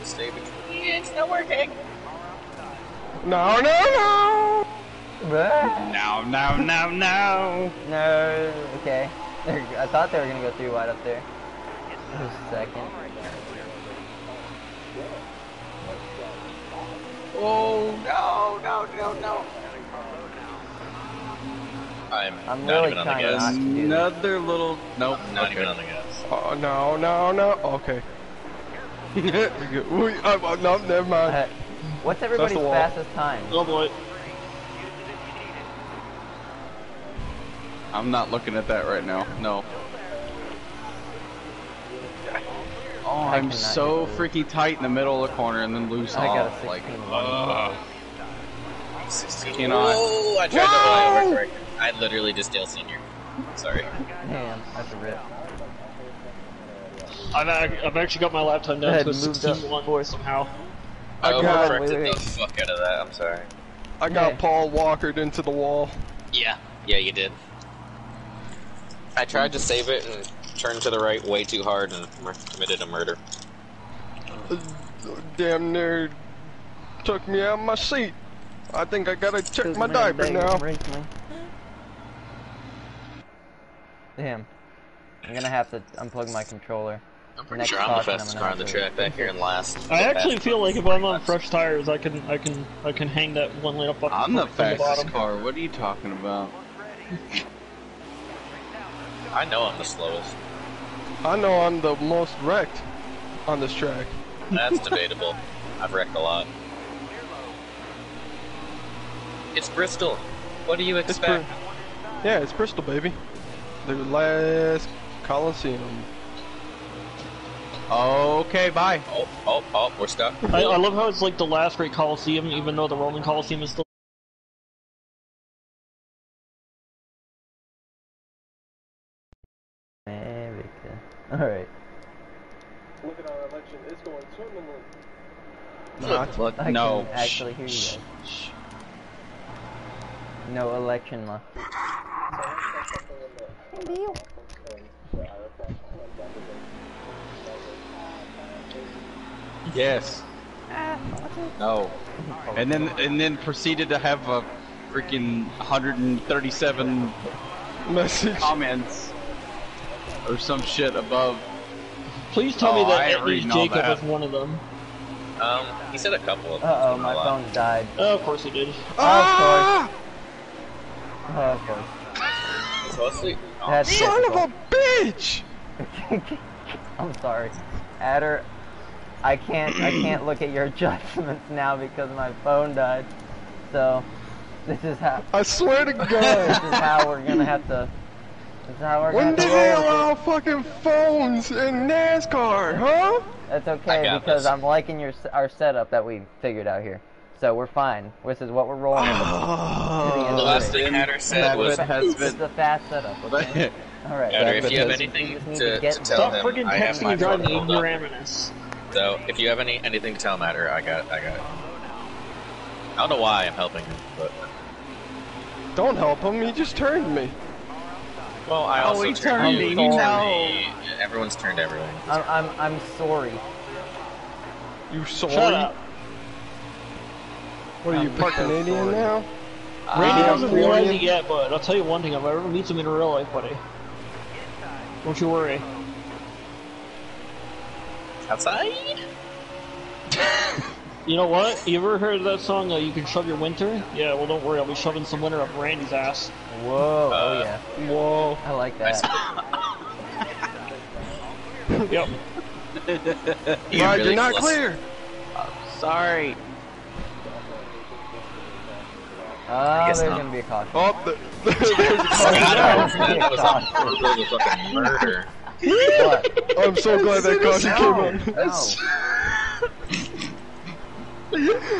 Speaker 2: Stay between. It's not working.
Speaker 4: No, no, no!
Speaker 3: No, no, no, no.
Speaker 1: No. Okay. I thought they were gonna go three wide up there. Just a second.
Speaker 3: Oh no, no, no, no.
Speaker 2: I'm,
Speaker 1: I'm
Speaker 2: not
Speaker 1: really
Speaker 2: even on the gas.
Speaker 1: not to do this.
Speaker 3: Another little. Nope.
Speaker 2: Not
Speaker 3: okay.
Speaker 2: even on the gas.
Speaker 4: Oh, no, no, no. Okay. We good. We, uh, uh, no, never mind.
Speaker 1: Uh, what's everybody's fastest time?
Speaker 6: Oh boy.
Speaker 3: I'm not looking at that right now. No. Oh,
Speaker 1: I
Speaker 3: I'm so freaky tight in the middle of the corner and then loose
Speaker 1: I got a
Speaker 3: off.
Speaker 1: 16
Speaker 3: Like,
Speaker 1: one.
Speaker 3: ugh. Cannot.
Speaker 2: Whoa! I tried to fly over. I literally just Dale Senior. Sorry.
Speaker 1: Damn, that's a rip.
Speaker 6: I've, I've actually got my lap time down to a 16-1 somehow.
Speaker 2: I
Speaker 4: I got-
Speaker 2: overcorrected
Speaker 1: wait, wait.
Speaker 2: the fuck out of that. I'm sorry.
Speaker 4: I got
Speaker 1: Yeah.
Speaker 4: Paul Walkered into the wall.
Speaker 2: Yeah. Yeah, you did. I tried to save it and turned to the right way too hard and committed a murder.
Speaker 4: Damn near took me out of my seat. I think I gotta check
Speaker 1: Who's
Speaker 4: my diaper now.
Speaker 1: and race me? Damn. I'm gonna have to unplug my controller.
Speaker 2: I'm pretty
Speaker 1: Next
Speaker 2: sure I'm the fastest car on the track back here in last.
Speaker 6: I actually feel like if I'm on fresh tires, I can I can I can hang that one lane up. up
Speaker 3: I'm the
Speaker 6: from the
Speaker 3: fastest car. What are you talking about?
Speaker 2: I know I'm the slowest.
Speaker 4: I know I'm the most wrecked on this track.
Speaker 2: That's debatable. I've wrecked a lot. It's Bristol. What do you
Speaker 4: It's
Speaker 2: expect?
Speaker 4: Br- yeah, it's Bristol, baby. The last Coliseum.
Speaker 3: Okay, bye.
Speaker 2: Oh, oh, oh, we're stuck.
Speaker 6: I, I love how it's like the last great Coliseum, even though the Roman Coliseum is still.
Speaker 1: Alright.
Speaker 4: Look at our election. It's going swimmingly.
Speaker 3: Not, let,
Speaker 1: I
Speaker 3: no.
Speaker 1: can actually hear you guys. No election law.
Speaker 3: Yes. No. And then and then proceeded to have a freaking 137
Speaker 4: Message.
Speaker 3: comments or some shit above.
Speaker 6: Please tell
Speaker 3: Oh,
Speaker 6: me that at least Jacob
Speaker 3: that.
Speaker 6: was one of them.
Speaker 2: Um, he said a couple of them.
Speaker 1: Uh oh, my
Speaker 2: a lot.
Speaker 1: phone died.
Speaker 6: Oh, of course he did.
Speaker 4: Ah!
Speaker 1: Oh, of course.
Speaker 2: It's mostly. Oh,
Speaker 1: That's
Speaker 4: Son
Speaker 1: typical.
Speaker 4: of a bitch!
Speaker 1: I'm sorry. Adder, I can't I can't look at your adjustments now because my phone died. So this is how
Speaker 4: I swear to God this
Speaker 1: is how we're gonna have to this is how we're
Speaker 4: when
Speaker 1: gonna
Speaker 4: the
Speaker 1: have
Speaker 4: hell are fucking phones in NASCAR, huh?
Speaker 1: That's okay because
Speaker 2: this.
Speaker 1: I'm liking your our setup that we figured out here. So we're fine. This is what we're rolling with. Ah.
Speaker 2: The last thing Hatter said was,
Speaker 3: That has
Speaker 1: This is a fast setup. Okay? All right.
Speaker 2: Hatter, if you have anything
Speaker 1: You just need
Speaker 2: to,
Speaker 1: to get
Speaker 2: to tell
Speaker 6: Stop
Speaker 2: him,
Speaker 6: friggin'
Speaker 2: I have
Speaker 6: texting
Speaker 2: my
Speaker 6: and
Speaker 2: phone
Speaker 6: driving
Speaker 2: pulled up. So if you have any anything to tell Matter, I got, I got it. I don't know why I'm helping him, but
Speaker 4: Don't help him, he just turned me.
Speaker 2: Well, I
Speaker 3: Oh,
Speaker 2: also
Speaker 3: he
Speaker 2: turned
Speaker 3: turned
Speaker 2: you.
Speaker 1: me,
Speaker 2: you
Speaker 1: no.
Speaker 2: turned. Everyone's turned everyone.
Speaker 1: I'm, I'm, I'm sorry.
Speaker 4: You sorry?
Speaker 6: Shut up.
Speaker 4: What are you,
Speaker 1: I'm
Speaker 4: part
Speaker 1: so
Speaker 4: Canadian
Speaker 1: sorry.
Speaker 4: now?
Speaker 6: Randy
Speaker 4: Uh,
Speaker 6: doesn't realize
Speaker 4: Florian?
Speaker 6: it yet, but I'll tell you one thing: if I ever meet him in real life, buddy, don't you worry.
Speaker 2: Outside?
Speaker 6: You know what? You ever heard of that song? Uh, you can shove your winter. Yeah, well, don't worry. I'll be shoving some winter up Randy's ass.
Speaker 1: Whoa, oh
Speaker 2: Uh,
Speaker 1: yeah.
Speaker 4: Whoa.
Speaker 1: I like that.
Speaker 6: Yep.
Speaker 2: You
Speaker 4: Ryan,
Speaker 2: really
Speaker 4: you're not
Speaker 2: close.
Speaker 4: clear.
Speaker 3: Sorry.
Speaker 1: Oh,
Speaker 2: guess
Speaker 1: there's
Speaker 2: not.
Speaker 1: gonna be a caution.
Speaker 4: Oh, the, there's a
Speaker 2: God,
Speaker 1: Caution.
Speaker 2: that, that was a that a fucking murder.
Speaker 1: What?
Speaker 4: I'm so glad that caution came on.
Speaker 1: No.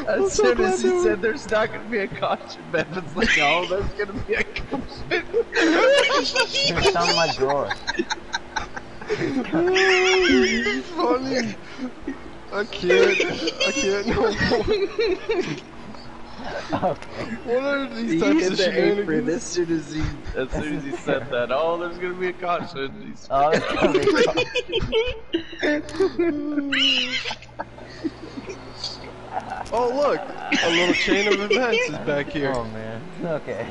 Speaker 3: As
Speaker 4: so
Speaker 3: soon as he
Speaker 4: they
Speaker 3: said there's not gonna be a caution, Bevan's like, oh, there's gonna be a caution.
Speaker 1: There's some in my drawer.
Speaker 4: It's funny. I can't. I can't no more.
Speaker 1: Okay.
Speaker 4: What are these
Speaker 3: He
Speaker 4: types
Speaker 3: hit
Speaker 4: of
Speaker 3: the apron
Speaker 4: shenanigans?
Speaker 3: as soon as he as soon as he said that. Oh, there's gonna be a caution. He's
Speaker 1: Oh, it's gonna be a caution.
Speaker 4: Oh look, a little chain of events is back here.
Speaker 1: Oh man. Okay.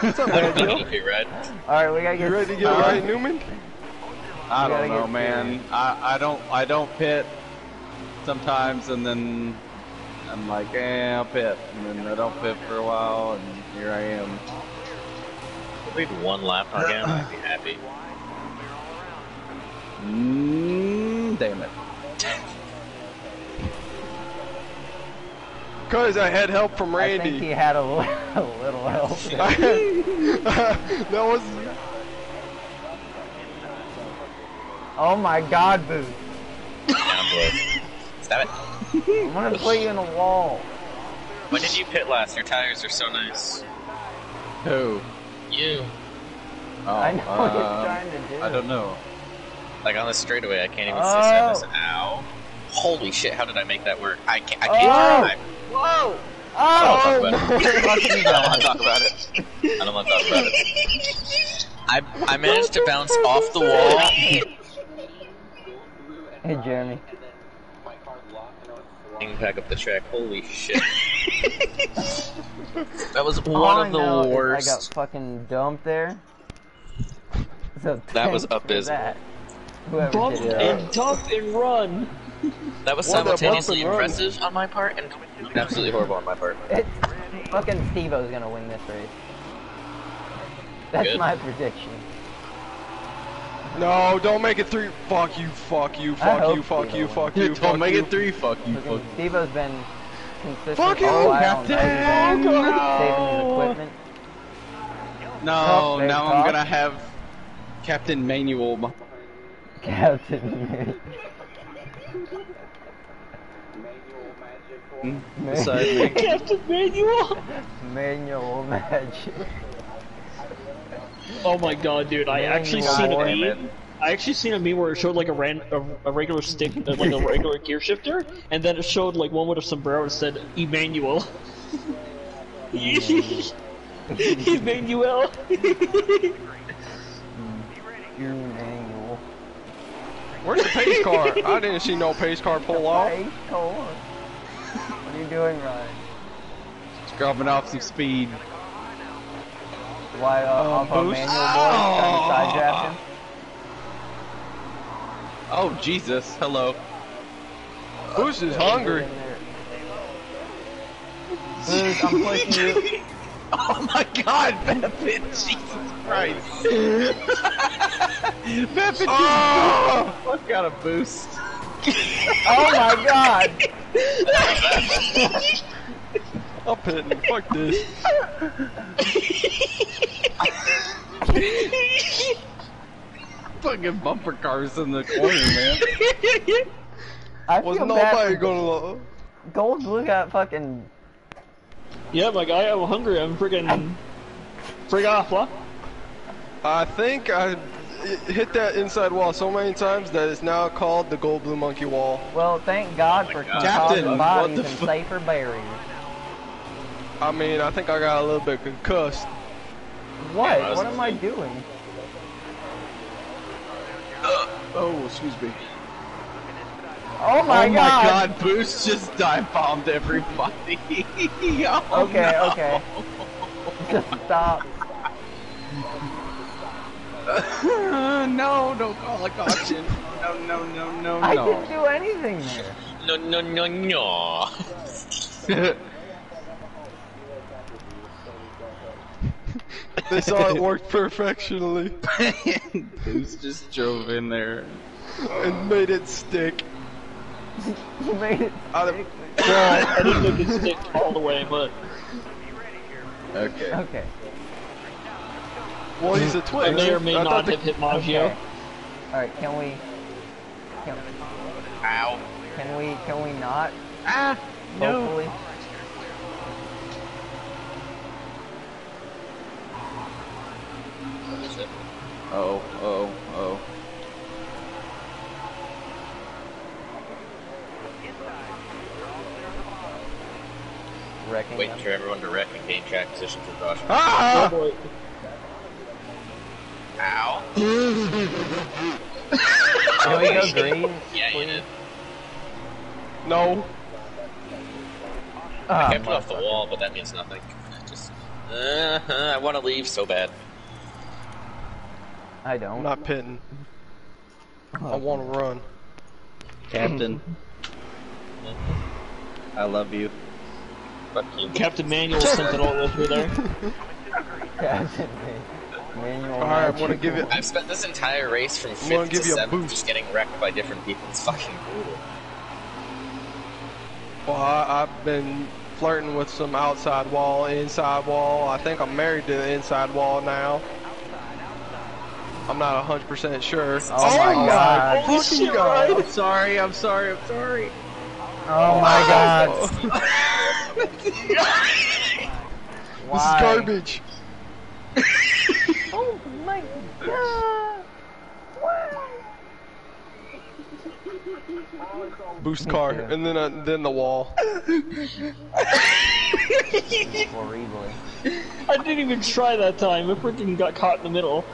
Speaker 4: What's up, man?
Speaker 2: Okay, Red.
Speaker 1: All right, we gotta get.
Speaker 4: You ready to get
Speaker 1: uh,
Speaker 4: right, Newman?
Speaker 3: I don't know, man. I, I don't I don't pit sometimes, and then I'm like, eh, I'll pit, and then I don't pit for a while, and here I am.
Speaker 2: If we had one lap again, I'd be happy.
Speaker 3: Mm, damn it.
Speaker 4: Cause I had help from Randy.
Speaker 1: I think he had a little, a little help.
Speaker 4: that was
Speaker 1: Oh my God, Boo!
Speaker 2: Stop it.
Speaker 1: I'm gonna put you in a wall.
Speaker 2: When did you pit last? Your tires are so nice.
Speaker 3: Who?
Speaker 2: You.
Speaker 3: Oh,
Speaker 1: I know what you're
Speaker 3: um,
Speaker 1: trying to do.
Speaker 3: I don't know.
Speaker 2: Like on the straightaway, I can't even
Speaker 1: Oh.
Speaker 2: see surface. Ow. Holy shit, how did I make that work? I can't. I can't.
Speaker 1: Oh.
Speaker 2: I,
Speaker 1: Whoa! Oh.
Speaker 2: Oh, I don't
Speaker 1: Oh!
Speaker 2: wanna talk about it. I don't want to talk about it. I don't want to talk about it. I, I managed to bounce off the wall.
Speaker 1: Hey, Jeremy.
Speaker 2: and back up the track. Holy shit. that was
Speaker 1: All
Speaker 2: one
Speaker 1: I
Speaker 2: of the
Speaker 1: know is I got fucking dumped there. So
Speaker 2: That was
Speaker 1: thanks for
Speaker 2: abysmal.
Speaker 1: that. Whoever
Speaker 6: Bump and dump and run.
Speaker 2: That was simultaneously
Speaker 4: bump and run.
Speaker 2: impressive on my part and absolutely horrible on my part.
Speaker 1: It, fucking Steve-O's gonna win this race. That's
Speaker 2: Good.
Speaker 1: my prediction.
Speaker 4: no. Don't make it three. Fuck you. Fuck you. Fuck you. Fuck
Speaker 1: you
Speaker 4: you. Fuck you.
Speaker 3: Don't make it three. Fuck you. Fuck
Speaker 1: Fucking Steve-O's been consistent
Speaker 4: Fuck you.
Speaker 3: Captain!
Speaker 1: now he's
Speaker 3: No!
Speaker 1: Saving his equipment.
Speaker 3: No, now I'm gonna have Captain Manual.
Speaker 1: Captain.
Speaker 3: Beside me.
Speaker 6: Captain Manual.
Speaker 1: Manual magic.
Speaker 6: Oh my god, dude! I actually seen a
Speaker 1: damn
Speaker 6: meme. I actually seen a meme where it showed like a ran a, a regular stick, uh, like a regular gear shifter, and then it showed like one with a sombrero and said Emmanuel. Emmanuel.
Speaker 1: Your manual.
Speaker 4: Where's the pace car? I didn't see no pace car pull off.
Speaker 1: Pace car. What are you doing, Ryan?
Speaker 3: Scrubbing off some speed.
Speaker 1: Why, uh, off
Speaker 4: boost?
Speaker 1: manual boy trying side?
Speaker 3: Oh Jesus! Hello.
Speaker 4: Boost is hungry.
Speaker 1: Boost, I'm pushing you.
Speaker 3: Oh my God, Bevan! Jesus Christ! Bevan,
Speaker 4: Oh!
Speaker 3: fuck got a boost.
Speaker 1: Oh my god!
Speaker 4: I'm pitting. Fuck this.
Speaker 3: Fucking bumper cars in the corner, man.
Speaker 1: I
Speaker 4: Was
Speaker 1: feel
Speaker 4: nobody
Speaker 1: bad
Speaker 4: gonna?
Speaker 1: Gold look at fucking...
Speaker 6: yeah, my guy, I'm hungry. I'm freaking. Frig off, what?
Speaker 4: I think I hit that inside wall so many times that it's now called the gold blue monkey wall.
Speaker 1: Well, thank God for
Speaker 2: God.
Speaker 3: Captain,
Speaker 1: composite
Speaker 3: what
Speaker 1: bodies
Speaker 3: the
Speaker 1: and safer barriers.
Speaker 4: I mean, I think I got a little bit concussed.
Speaker 1: What?
Speaker 2: Yeah,
Speaker 1: what am I doing?
Speaker 3: Oh, excuse me.
Speaker 1: Oh my
Speaker 3: oh
Speaker 1: god!
Speaker 3: my god, Boost just dive bombed everybody. Oh,
Speaker 1: Okay,
Speaker 3: no.
Speaker 1: okay. Just stop.
Speaker 3: no, don't call a caution. No, no, no, no,
Speaker 1: I
Speaker 3: no.
Speaker 1: didn't do anything there.
Speaker 2: No, no, no, no.
Speaker 4: They saw it work perfectionly
Speaker 3: Boost just drove in there.
Speaker 4: and made it stick.
Speaker 1: You made it
Speaker 4: Out of-
Speaker 1: stick.
Speaker 6: Well, I didn't make it stick all the way, but
Speaker 3: Okay.
Speaker 1: Okay.
Speaker 4: Well, he's a
Speaker 6: I
Speaker 4: twin.
Speaker 6: may or may
Speaker 4: I
Speaker 6: not
Speaker 4: thought the-
Speaker 6: have hit Maggio.
Speaker 1: Okay. Alright, can we... Can,
Speaker 3: Ow.
Speaker 1: can we, can we not?
Speaker 3: Ah, no.
Speaker 1: Hopefully.
Speaker 3: Oh, oh, oh.
Speaker 1: Wrecking
Speaker 2: Waiting for everyone to wreck and gain track position for caution.
Speaker 6: Oh
Speaker 4: Ah!
Speaker 6: boy.
Speaker 2: Ow.
Speaker 1: Can we go green?
Speaker 2: Yeah, you did.
Speaker 4: No.
Speaker 1: Ah,
Speaker 2: I kept it off the wall, but that means nothing. Just, uh, I want to leave so bad.
Speaker 1: I
Speaker 4: I'm
Speaker 1: don't.
Speaker 4: not pitting. I want to run.
Speaker 3: Captain. I love you.
Speaker 2: You.
Speaker 6: Captain Manuel sent it all the way through there.
Speaker 1: Captain Manual.
Speaker 4: Alright, i'm
Speaker 1: going
Speaker 4: to give you
Speaker 2: i've spent this entire race from
Speaker 4: I'm gonna
Speaker 2: fifth
Speaker 4: give
Speaker 2: to
Speaker 4: you a
Speaker 2: seventh
Speaker 4: boost.
Speaker 2: just getting wrecked by different people. It's fucking brutal.
Speaker 4: Well, I, I've been flirting with some outside wall, inside wall. I think I'm married to the inside wall now. I'm not 100% sure.
Speaker 1: Oh my god.
Speaker 6: Holy
Speaker 4: fucking God.
Speaker 3: I'm sorry, I'm sorry, I'm sorry.
Speaker 1: Oh my god.
Speaker 4: This is garbage.
Speaker 1: Oh my god.
Speaker 4: Boost car,
Speaker 1: too.
Speaker 4: and then uh, then the wall.
Speaker 1: Horribly.
Speaker 6: I didn't even try that time. I freaking got caught in the middle.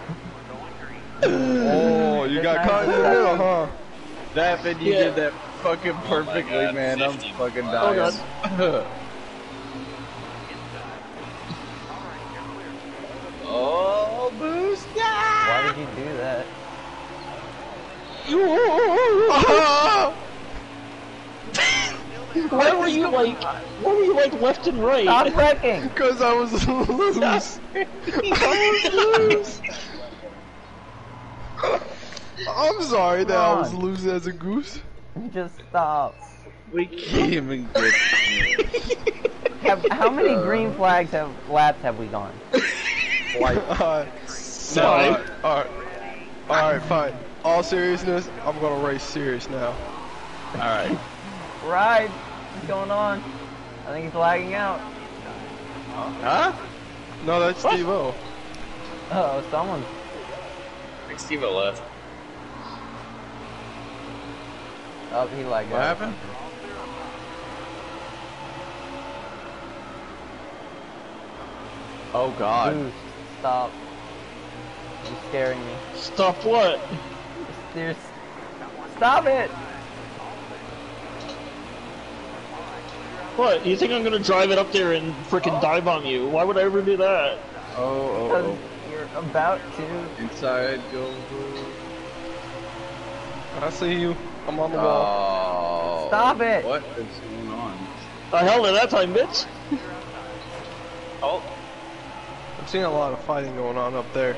Speaker 4: Oh, you got caught in the middle, huh?
Speaker 3: That man, you
Speaker 6: Yeah.
Speaker 3: did that fucking perfectly,
Speaker 2: God,
Speaker 3: man. I'm fucking
Speaker 6: Oh,
Speaker 3: dying. oh, Oh, boost!
Speaker 1: Why did you do that?
Speaker 6: Why were you like? Why were you like left and right?
Speaker 1: Stop wrecking!
Speaker 4: Because I was loose. I was loose. I'm sorry that I was loose as a goose.
Speaker 1: Just stop.
Speaker 3: We can't even get.
Speaker 1: Have, how many green flags have laps have we gone?
Speaker 4: Alright. No, uh, alright. Alright, Alright, fine. All seriousness, I'm gonna race serious now.
Speaker 3: Alright.
Speaker 1: Ride. What's going on? I think he's lagging out.
Speaker 3: Huh?
Speaker 4: No, that's
Speaker 6: What?
Speaker 4: Steve O.
Speaker 1: Oh, someone.
Speaker 2: I think Steve left.
Speaker 1: Oh, he lagged
Speaker 3: What
Speaker 1: out.
Speaker 3: happened? Oh god.
Speaker 1: Boost. Stop. You're scaring me.
Speaker 6: Stop what?
Speaker 1: There's... Stop it!
Speaker 6: What? You think I'm gonna drive it up there and freaking dive on you? Why would I ever do that?
Speaker 3: Oh, oh, oh.
Speaker 1: you're about to.
Speaker 3: Inside go.
Speaker 4: I see you. I'm on the wall.
Speaker 3: Oh.
Speaker 1: Stop it.
Speaker 3: What is going on?
Speaker 6: I held it that time, bitch.
Speaker 2: Oh,
Speaker 4: I'm seeing a lot of fighting going on up there.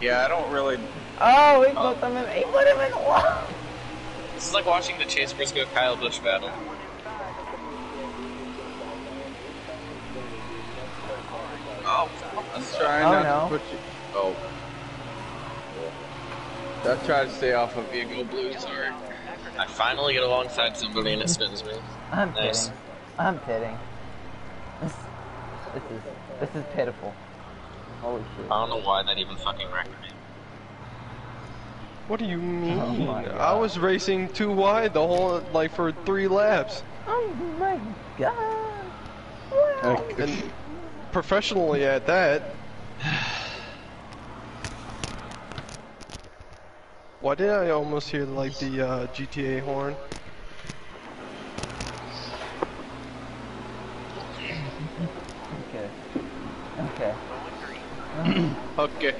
Speaker 3: Yeah, I don't really.
Speaker 1: Oh, he put them in. He put him in the wall.
Speaker 2: this is like watching the Chase Briscoe Kyle Busch battle.
Speaker 3: Oh, I'm trying
Speaker 1: Oh,
Speaker 3: not
Speaker 1: no.
Speaker 3: to put you. Oh. Let's try to stay off of you. Go blues, alright.
Speaker 2: I finally get alongside somebody and it spins me.
Speaker 1: I'm
Speaker 2: Nice.
Speaker 1: kidding. I'm kidding. This, this is this is pitiful. Holy shit.
Speaker 2: I don't know why that even fucking wrecked me.
Speaker 4: What do you mean?
Speaker 1: Oh my
Speaker 4: I was racing too wide the whole like for three laps.
Speaker 1: Oh my god. Wow.
Speaker 4: And professionally at that. Why did I almost hear like the uh, GTA horn?
Speaker 1: Okay. Okay.
Speaker 3: Okay.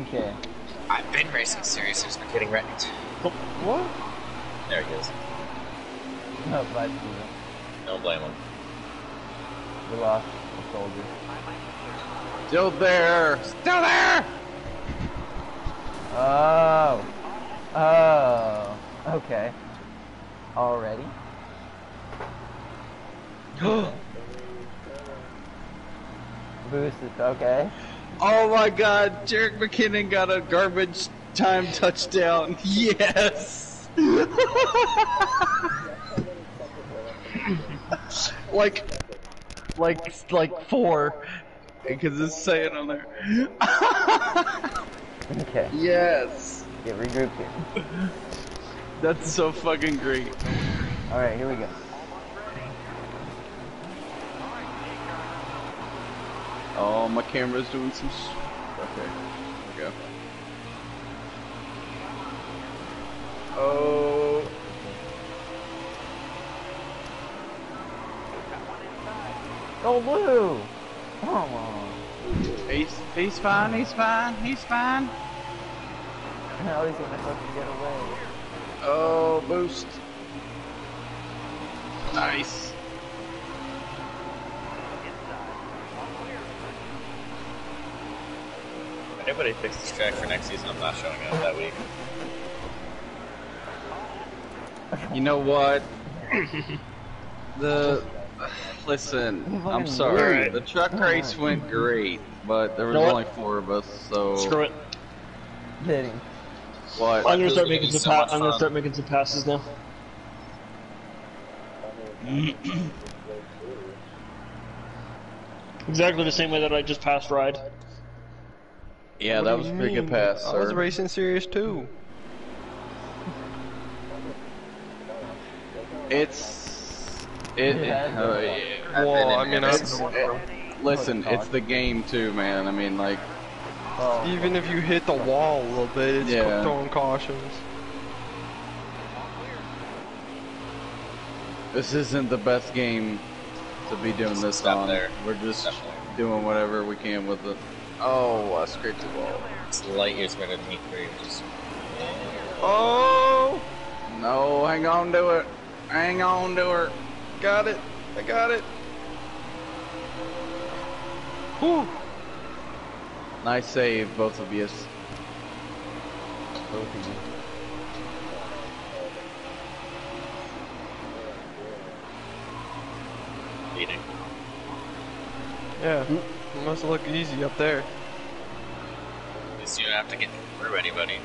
Speaker 1: Okay.
Speaker 2: I've been racing serious since been getting wrecked.
Speaker 4: What?
Speaker 2: There he goes.
Speaker 1: Oh, bye, Steven.
Speaker 2: Don't blame him.
Speaker 1: We lost a soldier.
Speaker 3: Still there. Still there.
Speaker 1: Oh. Oh. Okay. Already? Boost is okay.
Speaker 3: Oh my God! Jerick McKinnon got a garbage time touchdown. Yes. like, like, like four, because it's saying on there.
Speaker 1: Okay.
Speaker 3: yes.
Speaker 1: Get regrouped here.
Speaker 3: That's so fucking great.
Speaker 1: Alright, here we go.
Speaker 3: Oh, my camera's doing some. s- Okay, there we go. Oh,
Speaker 1: Go blue! Come on.
Speaker 3: he's he's fine. He's fine. He's fine.
Speaker 1: Now he's gonna fucking get away.
Speaker 3: Oh, boost. Nice.
Speaker 2: If anybody fix this track for next season, I'm not showing up that week.
Speaker 3: You know what? the listen, I'm sorry.
Speaker 1: Alright.
Speaker 3: The truck race went great, but there was
Speaker 6: Know
Speaker 3: only four of us, so
Speaker 6: Screw it.
Speaker 1: Hit him.
Speaker 3: what?
Speaker 6: I'm gonna start making some.
Speaker 2: so
Speaker 6: Pa- I'm gonna start making some passes now. exactly the same way that I just passed ride.
Speaker 3: Yeah,
Speaker 4: What
Speaker 3: that was a
Speaker 4: you
Speaker 3: pretty good
Speaker 4: mean?
Speaker 3: pass,
Speaker 4: I was racing serious too.
Speaker 3: It's it.
Speaker 1: Yeah.
Speaker 3: uh, yeah.
Speaker 2: I've
Speaker 4: Well, I mean,
Speaker 2: Memphis.
Speaker 4: I-
Speaker 3: It- listen, it's the game too, man. I mean, like,
Speaker 1: Oh.
Speaker 4: Even if you hit the wall a little bit, it's
Speaker 3: Yeah.
Speaker 4: throwing cautions.
Speaker 3: this isn't the best game to be doing this on.
Speaker 2: there.
Speaker 3: We're just
Speaker 2: Definitely.
Speaker 3: doing whatever we can with it. Oh, I scraped the wall.
Speaker 2: It's light years better than Heat 3, which
Speaker 4: Oh,
Speaker 3: No, hang on to it. Hang on to her.
Speaker 4: got it. I got it. Whew.
Speaker 3: Nice save, both of you.
Speaker 1: Both of you.
Speaker 2: leading.
Speaker 4: It must look easy up there.
Speaker 2: At least you don't have to get through anybody.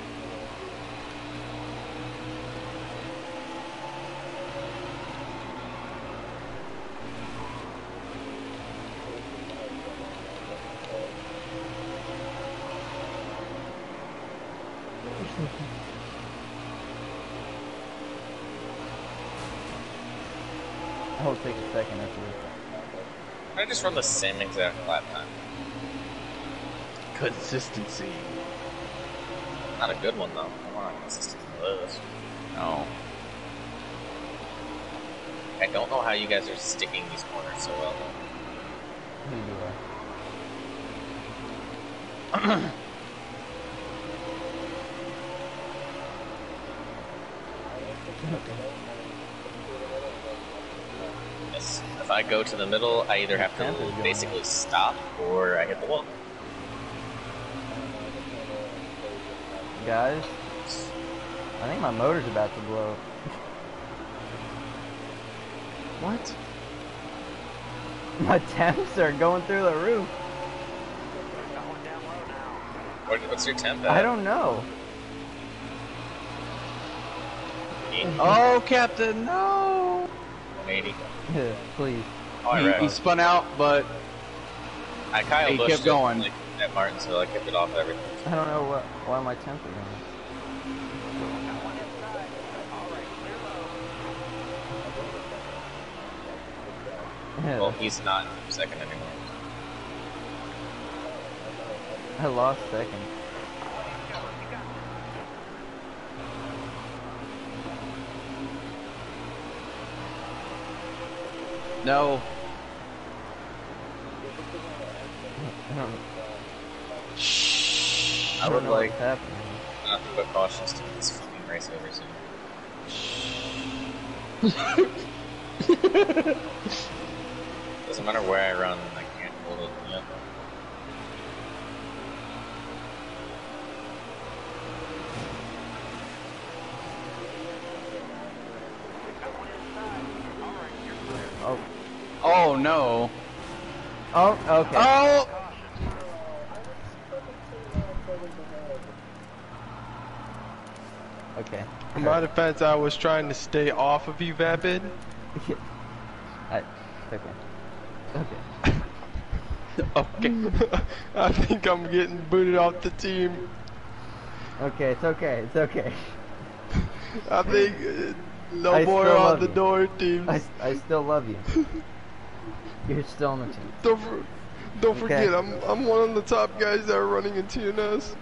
Speaker 1: I'll take a second after this.
Speaker 2: I just run the same exact lap time.
Speaker 3: Consistency.
Speaker 2: Not a good one though. Come on, consistent with this.
Speaker 3: No.
Speaker 2: I don't know how you guys are sticking these corners so well.
Speaker 1: Who do I?
Speaker 2: Yes. If I go to the middle, I either have to basically stop or I hit the wall.
Speaker 1: Guys, I think my motor's about to blow.
Speaker 3: What?
Speaker 1: My temps are going through the roof.
Speaker 2: What, what's your temp at?
Speaker 1: I don't know.
Speaker 3: Oh, Captain, no!
Speaker 2: 180.
Speaker 1: Please.
Speaker 2: Oh,
Speaker 3: he, he, spun out, but
Speaker 2: I kind
Speaker 3: of
Speaker 2: he
Speaker 3: kept going.
Speaker 2: Like, at Martin, so I kept it off everything.
Speaker 1: I don't know what, why my temp is on.
Speaker 2: Well, he's not second anymore.
Speaker 1: I lost second.
Speaker 3: No.
Speaker 1: I
Speaker 2: I
Speaker 1: don't
Speaker 2: would
Speaker 1: know
Speaker 2: like
Speaker 1: what's happening.
Speaker 2: nothing but cautious to this fucking race over soon. Doesn't matter where I run, I can't hold it. Yep.
Speaker 1: Oh,
Speaker 3: Oh no.
Speaker 1: oh, okay.
Speaker 3: Oh.
Speaker 1: Okay.
Speaker 4: In my defense, I was trying to stay off of you, Vapid.
Speaker 1: I, okay. Okay.
Speaker 3: Okay.
Speaker 4: I think I'm getting booted off the team.
Speaker 1: Okay, it's okay. It's okay.
Speaker 4: I think uh, no
Speaker 1: I
Speaker 4: more on the
Speaker 1: you.
Speaker 4: door teams.
Speaker 1: I, I still love you. You're still on the team.
Speaker 4: Don't for, don't
Speaker 1: Okay.
Speaker 4: forget, I'm I'm one of the top guys that are running in TNS.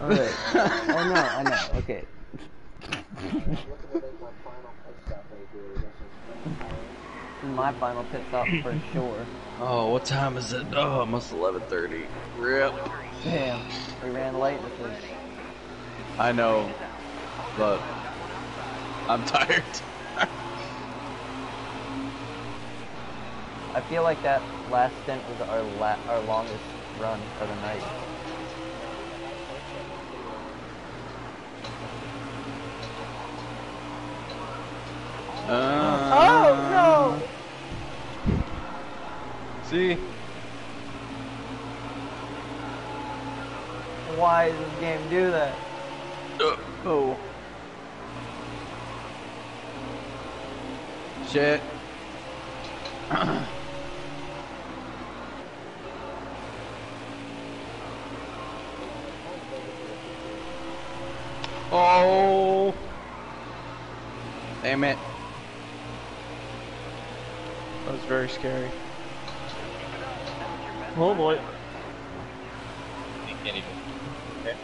Speaker 1: Alright. I oh, know, I know. Okay. My final pit stop for sure.
Speaker 3: Oh, what time is it? Oh, almost 11:30. Rip.
Speaker 1: Damn. We ran late this.
Speaker 3: I know, but I'm tired.
Speaker 1: I feel like that last stint was our la- our longest run of the night.
Speaker 3: Uh, oh no!
Speaker 4: See,
Speaker 1: Why does this game do that?
Speaker 3: Oh. Shit.
Speaker 4: oh,
Speaker 3: Damn it.
Speaker 4: that was very scary.
Speaker 6: Oh boy.
Speaker 2: You can't even. Okay.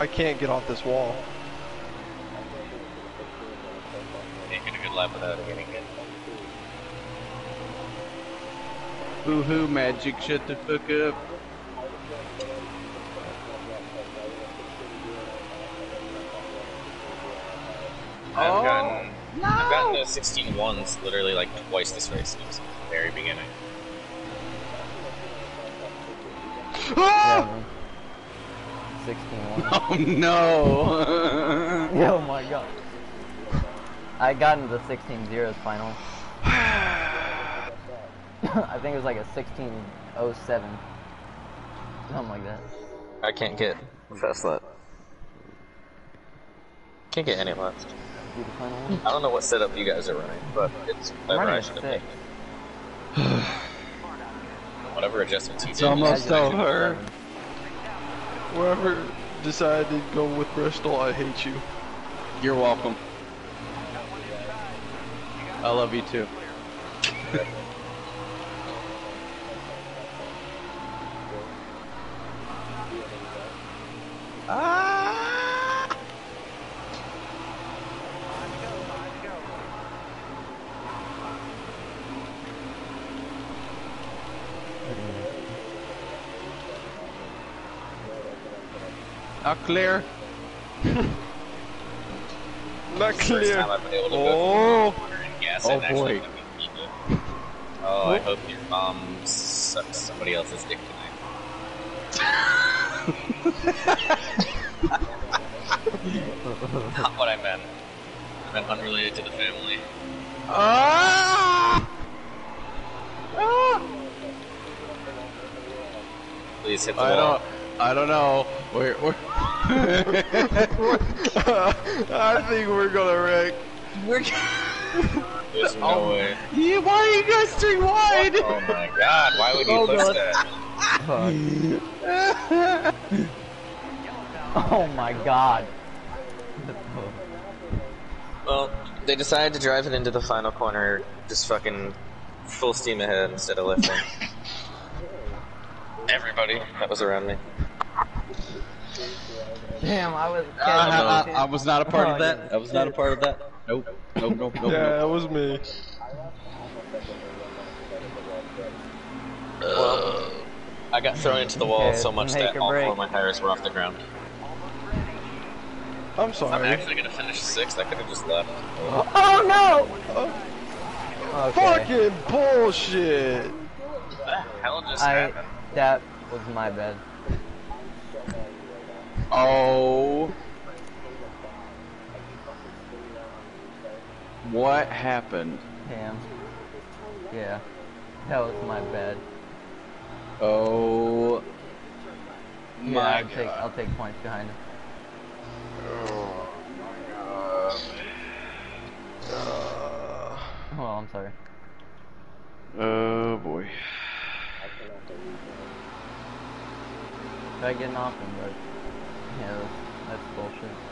Speaker 4: I can't get off this wall.
Speaker 2: Can't get a good lap without getting hit.
Speaker 3: Boo hoo, magic, shut the fuck up.
Speaker 2: I've
Speaker 3: Oh,
Speaker 2: gotten I've gotten to 16 ones literally like twice this race since the very beginning.
Speaker 4: Ah!
Speaker 1: Yeah, man. 16
Speaker 3: Oh no.
Speaker 1: Oh my god. I got into the 16 zeros final. I think it was like a 1607. Something like that.
Speaker 2: I can't get fast lap. Can't get any laps.
Speaker 1: Do the final one.
Speaker 2: I don't know what setup you guys are running, but it's whatever I should have picked. Whatever adjustments you
Speaker 3: It's
Speaker 2: did.
Speaker 3: almost
Speaker 1: I
Speaker 3: over.
Speaker 4: Whoever decided to go with Bristol, I hate you.
Speaker 3: You're welcome. I love you too. Not clear.
Speaker 4: Not clear.
Speaker 2: time I've been able to go
Speaker 4: Oh,
Speaker 2: through water and gas
Speaker 3: Oh, boy.
Speaker 2: Oh, I hope your mom sucks somebody else's dick tonight. Not what I meant. I meant unrelated to the family.
Speaker 3: Ah! Ah!
Speaker 2: Please hit the
Speaker 3: I
Speaker 2: wall.
Speaker 3: don't. I don't know. We're. we're
Speaker 4: I think we're gonna wreck.
Speaker 2: We're There's no
Speaker 3: Oh.
Speaker 2: way.
Speaker 3: yeah, why are you guys three wide?
Speaker 2: Oh my god, why would you
Speaker 6: Oh
Speaker 2: push
Speaker 6: God.
Speaker 2: that?
Speaker 1: Oh my god.
Speaker 2: Well, they decided to drive it into the final corner, just fucking full steam ahead instead of lifting. Everybody that was around me.
Speaker 1: Damn, I was.
Speaker 3: I, I, I was not a part of
Speaker 1: Oh,
Speaker 3: that. I was not a part of that. Nope. Nope. Nope. Nope.
Speaker 4: Yeah,
Speaker 3: nope.
Speaker 4: it was me.
Speaker 2: I got thrown into the wall
Speaker 1: Okay,
Speaker 2: so much that all
Speaker 1: break.
Speaker 2: four of my tires were off the ground.
Speaker 4: I'm sorry.
Speaker 2: I'm actually gonna finish sixth. I could have just left.
Speaker 1: Oh no! Oh. Okay.
Speaker 4: Fucking bullshit.
Speaker 2: What the hell just
Speaker 1: I.
Speaker 2: happened?
Speaker 1: That was my bad.
Speaker 3: Oh. What happened?
Speaker 1: Damn. Yeah. That was my bad.
Speaker 3: Oh.
Speaker 1: Yeah,
Speaker 3: My
Speaker 1: I'll take, I'll take points behind him. Oh, my God.
Speaker 4: Uh,
Speaker 1: Oh, I'm sorry.
Speaker 3: Oh boy.
Speaker 1: Try getting off him, but yeah, that's, bullshit.